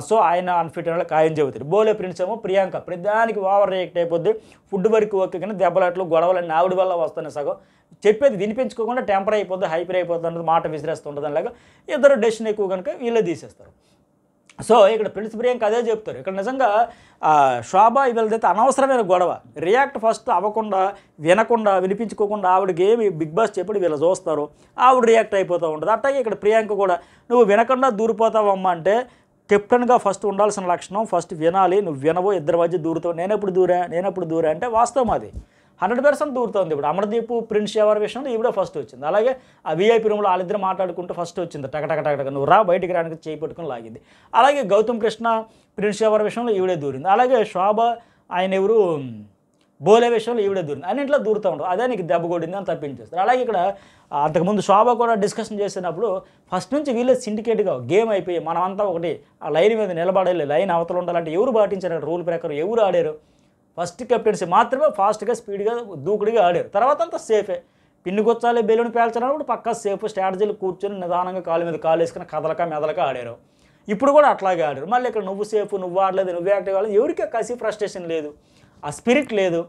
[SPEAKER 1] సో ఆయన అన్ఫిట్ అని ఖాయం చెబుతాడు. బోలే ప్రిన్స్ ఏమో ప్రియాంక ప్రతిదానికి ఓవర్ రియాక్ట్ అయిపోద్ది. ఫుడ్ వరకు ఓకే కానీ దెబ్బలాట్లు గొడవలన్నీ ఆవిడ వల్ల వస్తున్నాయి సగం. చెప్పేది వినిపించుకోకుండా టెంపర్ అయిపోద్ది హైపర్ అయిపోతుంది మాట విసిరేస్తుంటుంది అలాగా ఇద్దరు డెసిషన్ ఎక్కువ కనుక వీళ్ళే తీసేస్తారు. సో ఇక్కడ ప్రిన్స్ ప్రియాంక అదే చెప్తారు. ఇక్కడ నిజంగా శోభ వీళ్ళదైతే అనవసరమైన గొడవ. రియాక్ట్ ఫస్ట్ అవ్వకుండా వినకుండా వినిపించుకోకుండా ఆవిడకి ఏమి బిగ్ బాస్ చెప్పి వీళ్ళు చూస్తారు. ఆవిడ రియాక్ట్ అయిపోతూ ఉంటుంది. అట్లాగే ఇక్కడ ప్రియాంక కూడా నువ్వు వినకుండా దూరిపోతావమ్మా అంటే కెప్టెన్గా ఫస్ట్ ఉండాల్సిన లక్షణం ఫస్ట్ వినాలి. నువ్వు వినవో ఇద్దరి మధ్య దూరుతావు. నేనెప్పుడు దూరా? నేనెప్పుడు దూరా? అంటే వాస్తవం అది. హండ్రెడ్ పర్సెంట్ దూరుతోంది ఇప్పుడు. అమర్దీప్ ప్రిన్స్ ఎవరి విషయంలో ఈవిడ ఫస్ట్ వచ్చింది. అలాగే ఆ వీఐపీ రూమ్లో వాళ్ళిద్దరు మాట్లాడుకుంటూ ఫస్ట్ వచ్చింది. టకటక టకటక నువ్వు రా బయటికి రానికి చేయి పెట్టుకుని లాగింది. అలాగే గౌతమ్ కృష్ణ ప్రిన్స్ ఎవరి విషయంలో ఈవిడే దూరింది. అలాగే శోభ ఆయన ఎవరు బోలే విషయంలో ఈవిడే దూరింది. అన్నింటిలో దూరుతూ ఉంటారు. అదే నీకు దెబ్బ కొడింది అని తప్పించేస్తారు. అలాగే ఇక్కడ అంతకుముందు శోభ కూడా డిస్కషన్ చేసినప్పుడు ఫస్ట్ నుంచి వీళ్ళే సిండికేట్గా గేమ్ అయిపోయి మనమంతా ఒకటి ఆ లైన్ మీద నిలబడాలి లైన్ అవతల ఉండాలంటే ఎవరు పాటించారు? రూల్ ప్రకారం ఎవరు ఆడారు? ఫస్ట్ కెప్టెన్సీ మాత్రమే ఫాస్ట్గా స్పీడ్గా దూకుడిగా ఆడారు. తర్వాత అంతా సేఫే. పిన్ను కొచ్చాలి బెలూన్ పేల్చినప్పుడు పక్కా సేఫ్ స్ట్రాటజీలు కూర్చొని నిదానంగా కాలు మీద కాలు వేసుకుని కదలక మెదలక ఆడారు. ఇప్పుడు కూడా అట్లాగే ఆడారు. మళ్ళీ ఇక్కడ నువ్వు సేఫ్ నువ్వు ఆడలేదు నువ్వు యాక్టివ్ కాలేదు ఎవరికి కసి ఫ్రస్ట్రేషన్ లేదు. ఆ స్పిరిట్ లేదు.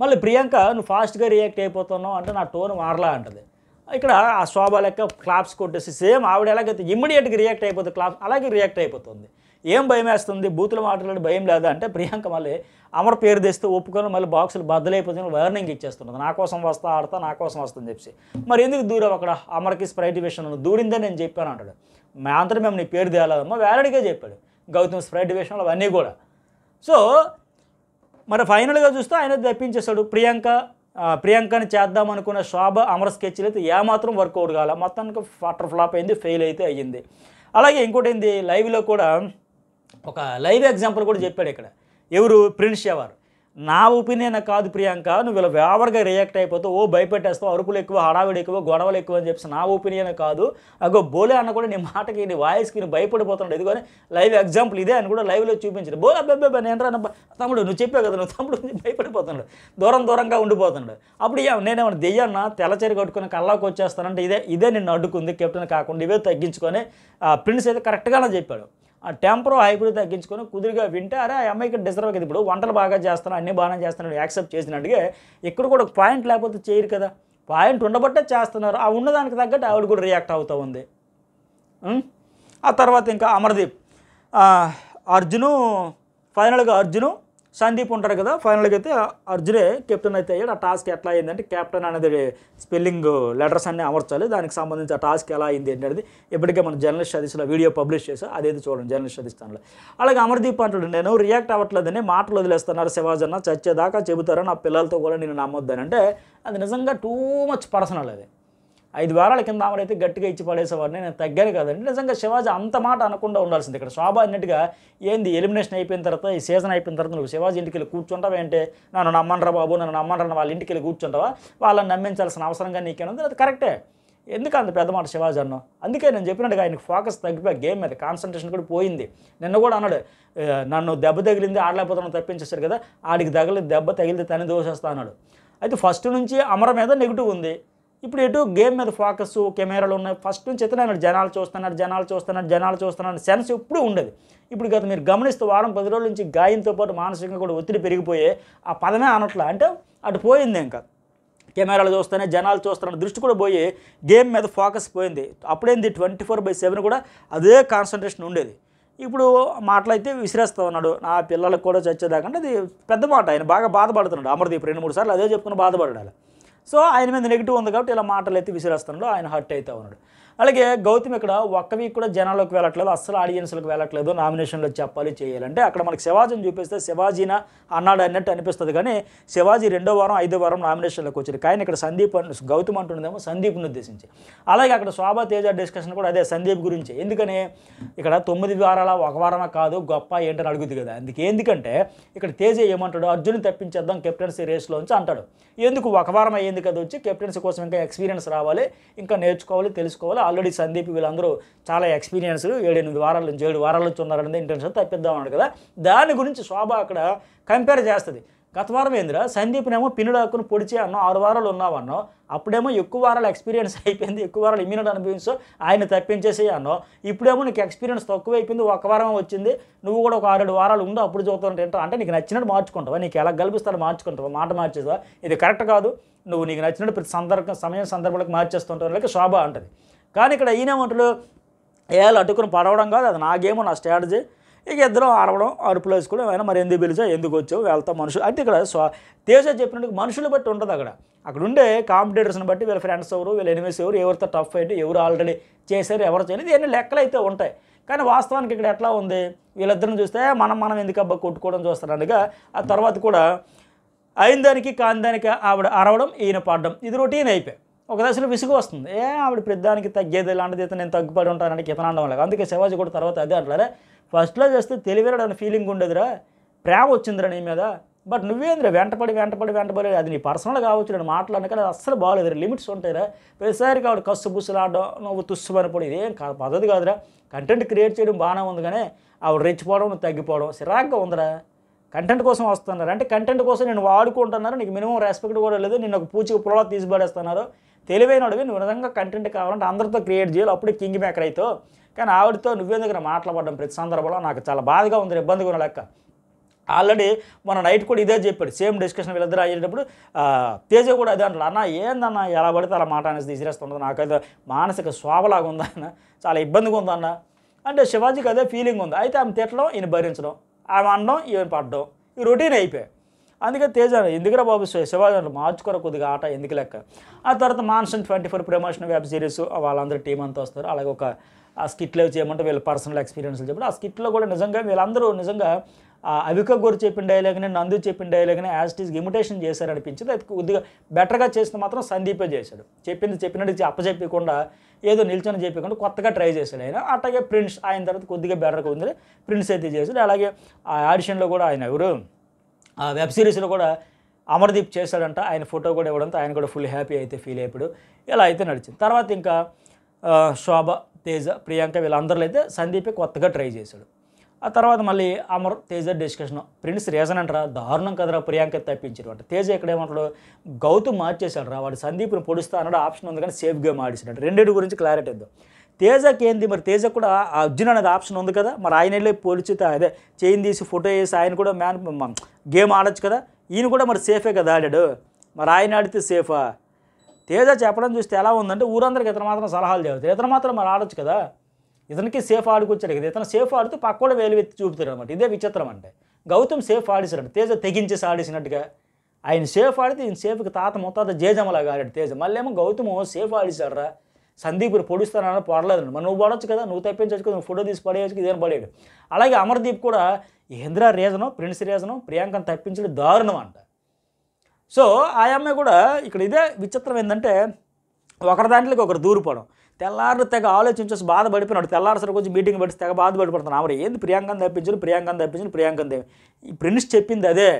[SPEAKER 1] మళ్ళీ ప్రియాంక నువ్వు ఫాస్ట్గా రియాక్ట్ అయిపోతున్నావు అంటే నా టోన్ మారలా అంటది. ఇక్కడ ఆ శోభ లెక్క క్లాప్స్ కొట్టేసి సేమ్ ఆవిడ ఎలాగైతే ఇమ్మీడియట్గా రియాక్ట్ అయిపోతుంది క్లాప్ అలాగే రియాక్ట్ అయిపోతుంది. ఏం భయం వేస్తుంది? బూతులు మాట్లాడి భయం లేదా? అంటే ప్రియాంక మళ్ళీ అమర్ పేరు తెస్తే ఒప్పుకొని మళ్ళీ బాక్సులు బద్దలైపోతుంది వార్నింగ్ ఇచ్చేస్తున్నది. నా కోసం వస్తా ఆడతా నా కోసం వస్తుందని చెప్పి మరి ఎందుకు దూరం అక్కడ? అమర్కి స్ప్రైట్ విషయంలో దూరిందని నేను చెప్పాను అంటాడు. మా అంతటా మేము నీ పేరు తేలేదమ్మా వేరడిగా చెప్పాడు. గౌతమ్ స్ప్రైట్ విషయంలో అవన్నీ కూడా. సో మరి ఫైనల్గా చూస్తే ఆయన తప్పించేశాడు. ప్రియాంక ప్రియాంకని చేద్దాం అనుకున్న శోభ అమర స్కెచ్లు అయితే ఏమాత్రం వర్కౌట్ కాలే. మొత్తానికి వాటర్ ఫ్లాప్ అయింది ఫెయిల్ అయితే అయ్యింది. అలాగే ఇంకోటి ఏంది? లైవ్లో కూడా ఒక లైవ్ ఎగ్జాంపుల్ కూడా చెప్పాడు ఇక్కడ. ఎవరు? ప్రిన్స్ షెవర్. నా ఒపీనియన్ కాదు ప్రియాంక నువ్వు ఇలా వేవర్గా రియాక్ట్ అయిపోతావు ఓ భయపెట్టేస్తావు అరుపులు ఎక్కువ హడావిడి ఎక్కువ గొడవలు ఎక్కువ అని చెప్పేసి నా ఒపీనియన్ కాదు. అగో బోలే అన్న కూడా నీ మాటకి నీ వాయిస్కి నీ భయపడిపోతున్నాడు ఇదిగోని లైవ్ ఎగ్జాంపుల్ ఇదే అని కూడా లైవ్లో చూపించాడు. బోలే అబ్బాయి నేను రా తమ్ముడు నువ్వు చెప్పావు కదా నువ్వు తమ్ముడు భయపడిపోతున్నాడు. దూరం దూరంగా ఉండిపోతున్నాడు. అప్పుడు ఇక నేనేమన్నా దెయ్యాన్న తెల్లచేరి కట్టుకుని కళ్ళకు వచ్చేస్తానంటే ఇదే ఇదే నిన్ను అడ్డుకుంది కెప్టెన్ కాకుండా ఇవే తగ్గించుకొని ఆ ప్రిన్స్ అయితే కరెక్ట్గానే చెప్పాడు. ఆ టెంపరో హైబ్రిడ్ తగ్గించుకొని కుదిరిగా వింటే అరే ఆ అమ్మాయికి డిజర్వ్ కదా ఇప్పుడు వంటలు బాగా చేస్తున్నాడు అన్నీ బాగానే చేస్తున్నాడు యాక్సెప్ట్ చేసినట్టుగా ఇక్కడ కూడా ఒక పాయింట్ లేకపోతే చేయరు కదా. పాయింట్ ఉండబట్టే చేస్తున్నారు. ఆ ఉన్నదానికి తగ్గట్టు ఆవిడ కూడా రియాక్ట్ అవుతూ ఉంది. ఆ తర్వాత ఇంకా అమర్దీప్. అర్జును ఫైనల్గా అర్జును సందీప్ ఉంటారు కదా ఫైనల్గా అయితే అర్జునే కెప్టెన్ అయితే అయ్యాడు. ఆ టాస్క్ ఎట్లా అయిందంటే కెప్టెన్ అనేది స్పెల్లింగ్ లెటర్స్ అన్నీ అమర్చాలి. దానికి సంబంధించి ఆ టాస్క్ ఎలా అయింది ఏంటనేది ఇప్పటికే మన జర్నలిస్ట్ సదస్సులో వీడియో పబ్లిష్ చేసి అదేది చూడండి జర్నలిస్ట్ స్టడీస్ అలాగే అమర్దీప్ అంటాడు నేను రియాక్ట్ అవ్వట్లేదని మాటలు వదిలేస్తున్నారు శివాజన్న చచ్చేదాకా చెబుతారు నా పిల్లలతో కూడా నేను నమ్మొద్దని. అంటే అది నిజంగా టూ మచ్ పర్సనల్ అది. ఐదు వారాల కింద ఆమెడైతే గట్టిగా ఇచ్చి పడేసేవాడిని. నేను తగ్గాను కదండి. నిజంగా శివాజీ అంత మాట అనకుండా ఉండాల్సింది ఇక్కడ. శోభ అన్నట్టుగా ఏంది ఎలిమినేషన్ అయిపోయిన తర్వాత ఈ సీజన్ అయిపోయిన తర్వాత నువ్వు శివాజీ ఇంటికి వెళ్ళి కూర్చుంటావా ఏంటి? నన్ను నమ్మనరా బాబు నన్ను నమ్మనరా వాళ్ళ ఇంటికి వెళ్ళి కూర్చుంటావా? వాళ్ళని నమ్మించాల్సిన అవసరంగా నీకేనుంది అది కరెక్టే. ఎందుకు అంత పెద్ద మాట శివాజీ అన్నో అందుకే నేను చెప్పినట్టుగా ఆయనకు ఫోకస్ తగ్గిపోయి గేమ్ మీద కాన్సన్ట్రేషన్ కూడా పోయింది. నిన్న కూడా అన్నాడు నన్ను దెబ్బ తగిలింది ఆడలేకపోతున్నాను తప్పించేశారు కదా ఆడికి తగిలి దెబ్బ తగిలితే తని దోషేస్తా అన్నాడు. అయితే ఫస్ట్ నుంచి అమర మీద నెగిటివ్ ఉంది. ఇప్పుడు ఎటు గేమ్ మీద ఫోకస్ కెమెరాలు ఉన్నాయి. ఫస్ట్ నుంచి అయితే నేను జనాలు చూస్తున్నారు జనాలు చూస్తున్నారు జనాలు చూస్తున్నారు సెన్స్ ఎప్పుడూ ఉండేది. ఇప్పుడు గత మీరు గమనిస్తూ వారం పది రోజుల నుంచి గాయంతో పాటు మానసికంగా కూడా ఒత్తిడి పెరిగిపోయే ఆ పదమే అనట్లా. అంటే అటు పోయింది ఇంకా. కెమెరాలు చూస్తేనే జనాలు చూస్తున్న దృష్టి కూడా పోయి గేమ్ మీద ఫోకస్ పోయింది. అప్పుడేంది? ట్వంటీ ఫోర్ బై సెవెన్ కూడా అదే కాన్సన్ట్రేషన్ ఉండేది. ఇప్పుడు మాటలైతే విసిరేస్తూ ఉన్నాడు. నా పిల్లలకు కూడా చచ్చేదాకంటే అది పెద్ద మాట. ఆయన బాగా బాధపడుతున్నాడు. అమర్దీప్ రెండు మూడు సార్లు అదే చెప్పుకుని బాధపడాలి సో ఆయన మీద నెగిటివ్ ఉంది కాబట్టి ఇలా మాటలు ఎత్తి విసిరేస్తున్నాడు. ఆయన హర్ట్ అవుతా ఉన్నాడు. అలాగే గౌతమ్ ఇక్కడ ఒక్క వీక్ కూడా జనాల్లోకి వెళ్ళట్లేదు అస్సలు ఆడియన్స్లకు వెళ్ళట్లేదు నామినేషన్లో చెప్పాలి చేయాలంటే అక్కడ మనకి శివాజీని చూపిస్తే శివాజీనా అన్నాడు అన్నట్టు అనిపిస్తుంది. కానీ శివాజీ రెండో వారం ఐదో వారం నామినేషన్లోకి వచ్చారు కానీ ఇక్కడ సందీప్ గౌతమ్ అంటుండేమో సందీప్ను ఉద్దేశించి. అలాగే అక్కడ శోభా తేజ డిస్కషన్ కూడా అదే సందీప్ గురించి. ఎందుకని? ఇక్కడ తొమ్మిది వారాల ఒక వారమే కాదు గొప్ప ఏంటని అడుగుద్ది కదా. అందుకే ఎందుకంటే ఇక్కడ తేజ ఏమంటాడు? అర్జున్ తప్పించేద్దాం కెప్టెన్సీ రేస్లోంచి అంటాడు. ఎందుకు? ఒక వారం అయ్యింది కదా వచ్చి కెప్టెన్సీ కోసం ఇంకా ఎక్స్పీరియన్స్ రావాలి ఇంకా నేర్చుకోవాలి తెలుసుకోవాలి ఆల్రెడీ సందీప్ వీళ్ళందరూ చాలా ఎక్స్పీరియన్స్ ఏడెనిమిది వారాల నుంచి ఏడు వారాల నుంచి ఉన్నారనేది ఇంటెన్షన్ తప్పిద్దాం అన్నాడు కదా. దాని గురించి శోభ అక్కడ కంపేర్ చేస్తుంది. గత వారం ఏందిరా సందీప్నేమో పిన్నుడు పొడిచే అన్నావు ఆరు వారాలు ఉన్నావన్నావు అప్పుడేమో ఎక్కువ వారాలు ఎక్స్పీరియన్స్ అయిపోయింది ఎక్కువ వారాలు ఇమ్యూనిటీ అనిపించో ఆయన తప్పించేసి అన్నావు ఇప్పుడేమో నీకు ఎక్స్పీరియన్స్ తక్కువ అయిపోయింది ఒక వారం వచ్చింది నువ్వు కూడా ఒక ఆరేడు వారాలు ఉండు అప్పుడు చూస్తావు అంటే నీకు నచ్చినట్టు మార్చుకుంటావా నీకు ఎలా గల్పిస్తాడో మార్చుకుంటావా మాట మార్చేదా ఇది కరెక్ట్ కాదు. నువ్వు నీకు నచ్చినట్టు ప్రతి సందర్భం సమయం సందర్భాలకు మార్చేస్తుంటావు లేక శోభ అంటది. కానీ ఇక్కడ ఈయనేమంటాడు ఏళ్ళు అట్టుకుని పడవడం కాదు అది నాకేమో నా స్ట్రాటజీ. ఇక ఇద్దరం ఆడవడం అరుపులు వేసుకోవడం అయినా మరి ఎందుకు పిలిచా ఎందుకు వచ్చావు వెళ్తా మనుషులు. అంటే ఇక్కడ స్వ తేజ చెప్పినట్టు మనుషులు బట్టి ఉంటుంది అక్కడ. అక్కడ ఉండే కాంపిటేటర్స్ని బట్టి వీళ్ళ ఫ్రెండ్స్ ఎవరు వీళ్ళ ఎనిమిస్ ఎవరు ఎవరితో టఫ్ ఫైట్ ఎవరు ఆల్రెడీ చేశారు ఎవరు చేయలేదు ఇవన్నీ లెక్కలు అయితే ఉంటాయి. కానీ వాస్తవానికి ఇక్కడ ఎట్లా ఉంది? వీళ్ళిద్దరిని చూస్తే మనం మనం ఎందుకు అబ్బా కొట్టుకోవడం చూస్తారనగా ఆ తర్వాత కూడా అయిన దానికి కాని దానికి ఆవిడ అరవడం ఈయన పడడం. ఇది రొటీన్ అయిపోయి ఒక దశలో విసుగు వస్తుంది. ఏ ఆవిడ పెద్దానికి తగ్గేది ఇలాంటిది అయితే నేను తగ్గిపడి ఉంటానని ఇతను అనడం లేదు అందుకే శివాజీ కూడా తర్వాత అదే అంటారే. ఫస్ట్లో చేస్తే తెలివేరడని ఫీలింగ్ ఉండేదిరా. ప్రేమ వచ్చిందిరా నీ మీద. బట్ నువ్వేంద్ర? వెంటపడి వెంటపడి వెంటపడి అది నీ పర్సనల్ కావచ్చు నేను మాట్లాడిన కానీ అస్సలు బాగాలేదు లిమిట్స్ ఉంటాయిరా. ప్రతిసారి ఆవిడ కస్సు బుస్సులాడడం నువ్వు తుస్సుమని పడి ఇదేం పద్ధతి కాదురా. కంటెంట్ క్రియేట్ చేయడం బాగానే ఉంది కానీ ఆవిడ రెచ్చిపోవడం నువ్వు తగ్గిపోవడం సిరాగ్గా ఉందిరా. కంటెంట్ కోసం వస్తున్నారు. అంటే కంటెంట్ కోసం నేను వాడుకుంటున్నారు నీకు మినిమం రెస్పెక్ట్ కూడా లేదు. నేను ఒక పూచికి పులా తీసి పడేస్తున్నారు. తెలివైన అడవి నువ్వు నిజంగా కంటెంట్ కావాలంటే అందరితో క్రియేట్ చేయాలి. అప్పుడే కింగ్ మేకర్ అవుతావు కానీ ఆవిడతో నువ్వే దగ్గర మాట్లాడడం ప్రతి సందర్భంలో నాకు చాలా బాధగా ఉంది ఇబ్బందిగా ఉన్న లెక్క. ఆల్రెడీ మన నైట్ కూడా ఇదే చెప్పాడు. సేమ్ డిస్కషన్ వీళ్ళిద్దరు అయ్యేటప్పుడు తేజ కూడా అదే అంటాడు. అన్న ఏందన్న ఎలా పడితే అలా మాట అనేసి తీసిరేస్తుండదు నాకైతే మానసిక శోభలాగా ఉందన్న చాలా ఇబ్బందిగా ఉందన్న అంటే శివాజీకి అదే ఫీలింగ్ ఉంది. అయితే ఆమె తిట్టడం ఈయన భరించడం. ఆమె అనడం ఈయన పడడం. ఈ రొటీన్ అయిపోయాయి. అందుకే తేజ ఎందుకురా బాబు శివాజీ మార్చుకోరా కొద్దిగా ఆట ఎందుకు లెక్క? ఆ తర్వాత mansion twenty four promotion web series వాళ్ళందరూ టీం అంతా వస్తారు. అలాగే ఒక ఆ స్కిట్లో చేయమంటే వీళ్ళ పర్సనల్ ఎక్స్పీరియన్స్లు చెప్పండి. ఆ స్కిట్లో కూడా నిజంగా వీళ్ళందరూ నిజంగా ఆ అవిక గోరు చెప్పిన డైలాగ్ని నందు చెప్పిన డైలాగ్ని యాజ్ ఇట్ ఈస్ ఇమిటేషన్ చేశారనిపించింది. అది కొద్దిగా బెటర్గా చేసిన మాత్రం సందీపే చేశాడు. చెప్పింది చెప్పినట్టు అప్పచెప్పకుండా ఏదో నిల్చొని చెప్పకుండా కొత్తగా ట్రై చేశాడు ఆయన. అట్లాగే ప్రిన్స్ ఆయన తర్వాత కొద్దిగా బెటర్గా ఉంది ప్రిన్స్ అయితే చేశాడు. అలాగే ఆ ఆడిషన్లో కూడా ఆయన ఎవరు? ఆ వెబ్ సిరీస్లో కూడా అమర్దీప్ చేశాడంట. ఆయన ఫోటో కూడా ఇవ్వడంతో ఆయన కూడా ఫుల్ హ్యాపీ అయితే ఫీల్ అయిపోయాడు ఇలా అయితే నడిచింది. తర్వాత ఇంకా శోభ తేజ ప్రియాంక వీళ్ళందరిలో అయితే సందీపే కొత్తగా ట్రై చేశాడు. ఆ తర్వాత మళ్ళీ Amar Teja discussion. Prince reason అంటారా? దారుణం కదరా ప్రియాంక తప్పించారు అంటే. తేజ ఇక్కడ ఏమంటాడు? గౌతమ్ మార్చేశాడు రా వాడు సందీప్ని పొడుస్తా అన్నాడు. ఆప్షన్ ఉంది కానీ సేఫ్గా మార్చేసాడు రెండింటి గురించి క్లారిటీ ఇద్దాం. తేజకి ఏంది? మరి తేజ కూడా అర్జున్ అనేది ఆప్షన్ ఉంది కదా? మరి ఆయన వెళ్ళి పోలిచితే అదే చైన్ తీసి ఫోటో వేసి ఆయన కూడా మ్యాన్ గేమ్ ఆడొచ్చు కదా? ఈయన కూడా మరి సేఫే కదా ఆడాడు? మరి ఆయన ఆడితే సేఫా తేజ చెప్పడం చూస్తే ఎలా ఉందంటే ఊరందరికి ఇతను మాత్రం సలహాలు చెబుతారు ఇతను మాత్రం మరి ఆడొచ్చు కదా? ఇతనికి సేఫ్ ఆడుకొచ్చాడు కదా? ఇతను సేఫ్ ఆడితే పక్క కూడా వేలు ఎత్తి చూపుతారు అనమాట ఇదే విచిత్రం అంటే. గౌతమ్ సేఫ్ ఆడిసాడు తేజ తెగించేసి ఆడేసినట్టుగా. ఆయన సేఫ్ ఆడితే ఈయన సేఫ్కి తాత ముత్తాత జేజమ్మలాగా ఆడాడు తేజ. మళ్ళీ ఏమో గౌతమ్ సేఫ్ ఆడేశాడు రా సందీప్ని పొడుస్తానని పడలేదు మరి నువ్వు పడవచ్చు కదా నువ్వు తప్పించవచ్చు కదా నువ్వు ఫోటో తీసి పడేయచ్చు ఇదేం పడేయడు. అలాగే అమర్దీప్ కూడా ఇంద్ర రీజను ప్రిన్స్ రీజను ప్రియాంకను తప్పించడం దారుణం అంట. సో ఆ అమ్మాయి కూడా ఇక్కడ ఇదే విచిత్రం ఏంటంటే ఒకరి దాంట్లోకి ఒకరు దూరిపోవడం. తెల్లారు తెగ ఆలోచించేసి బాధపడిపోయినాడు. తెల్లారసరి కొంచెం మీటింగ్ పెట్టి తెగ బాధపడిపోతున్నాను ఆవిడ ఏంది ప్రియాంకను తప్పించను ప్రియాంకను తప్పించను ప్రియాంకను దేవి ఈ ప్రిన్స్ చెప్పింది అదే.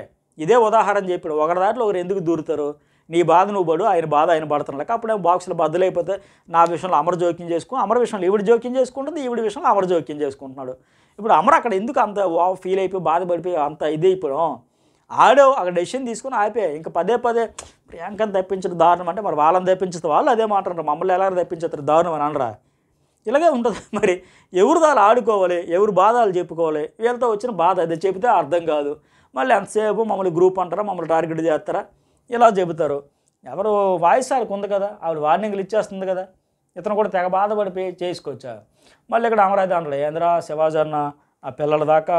[SPEAKER 1] ఇదే ఉదాహరణ చెప్పాడు. ఒకరి దాంట్లో ఒకరు ఎందుకు దూరుతారు? నీ బాధ నువ్వు పడు ఆయన బాధ ఆయన పడుతున్నాడు లేక అప్పుడే బాక్సులు బద్దలైపోతే నా విషయంలో అమర జోక్యం చేసుకో అమర విషయంలో ఈవిడ జోక్యం చేసుకుంటుంది ఈవిడ విషయంలో అమర జోక్యం చేసుకుంటున్నాడు. ఇప్పుడు అమర అక్కడ ఎందుకు అంత ఫీల్ అయిపోయి బాధపడిపోయి అంత ఇది అయిపోయాం ఆడో అక్కడ డెసిషన్ తీసుకుని ఆపే ఇంకా పదే పదే ప్రియాంకను తప్పించడం దారుణం అంటే మరి వాళ్ళని తప్పించదు వాళ్ళు అదే మాట అంటారు. మమ్మల్ని ఎలా తప్పించుతారు దారుణం అని అనరా? ఇలాగే ఉంటుంది. మరి ఎవరు దాన్ని ఆడుకోవాలి? ఎవరు బాధలు చెప్పుకోవాలి? వీళ్ళతో వచ్చిన బాధ అదే. చెబితే అర్థం కాదు. మళ్ళీ ఎంతసేపు మమ్మల్ని గ్రూప్ అంటారా? మమ్మల్ని టార్గెట్ చేస్తారా? ఇలా చెబుతారు. ఎవరు వాయిస్ ఆడికి ఉంది కదా ఆవిడ వార్నింగ్లు ఇచ్చేస్తుంది కదా ఇతను కూడా తెగ బాధపడిపోయి చేసుకోవచ్చా మళ్ళీ ఇక్కడ అమరావతి అంటాడు ఏంద్రా శివాజన్న ఆ పిల్లల దాకా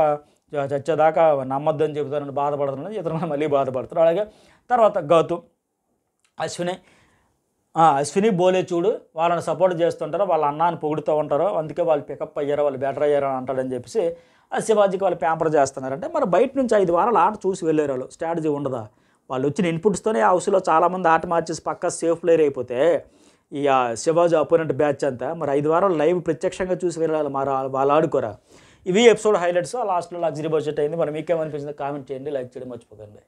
[SPEAKER 1] చ- చచ్చేదాకా నమ్మొద్దని చెబుతానని బాధపడుతున్నాడు ఇతను మళ్ళీ బాధపడుతున్నాడు అలాగే తర్వాత గౌతమ్ అశ్విని అశ్విని బోలే చూడు వాళ్ళని సపోర్ట్ చేస్తుంటారు వాళ్ళ అన్నాన్ని పొగుడుతూ ఉంటారు అందుకే వాళ్ళు పికప్ అయ్యారు వాళ్ళు బెటర్ అయ్యారు అని అంటాడని చెప్పేసి ఆ శివాజీకి వాళ్ళు పేపర్ చేస్తున్నారంటే మరి బయట నుంచి ఐదు వారాలు ఆట చూసి వెళ్ళారు వాళ్ళు స్ట్రాటజీ ఉండదా? వాళ్ళు వచ్చిన ఇన్పుట్స్తోనే ఆ హౌస్లో చాలామంది ఆట మార్చేసి పక్కా సేఫ్ ప్లేయర్ అయిపోతే ఈ ఆ శివాజీ అపోనెంట్ బ్యాచ్ అంతా మరి ఐదు వారాలు లైవ్ ప్రత్యక్షంగా చూసి వెళ్ళాలి మరి వాళ్ళు ఆడుకోరా. ఇవి ఎపిసోడ్ హైలైట్స్. లాస్ట్లో లగ్జరీ బడ్జెట్ అయింది. మరి మీకేమనిపించింది కామెంట్ చేయండి లైక్ చేయడం మర్చిపోకండి.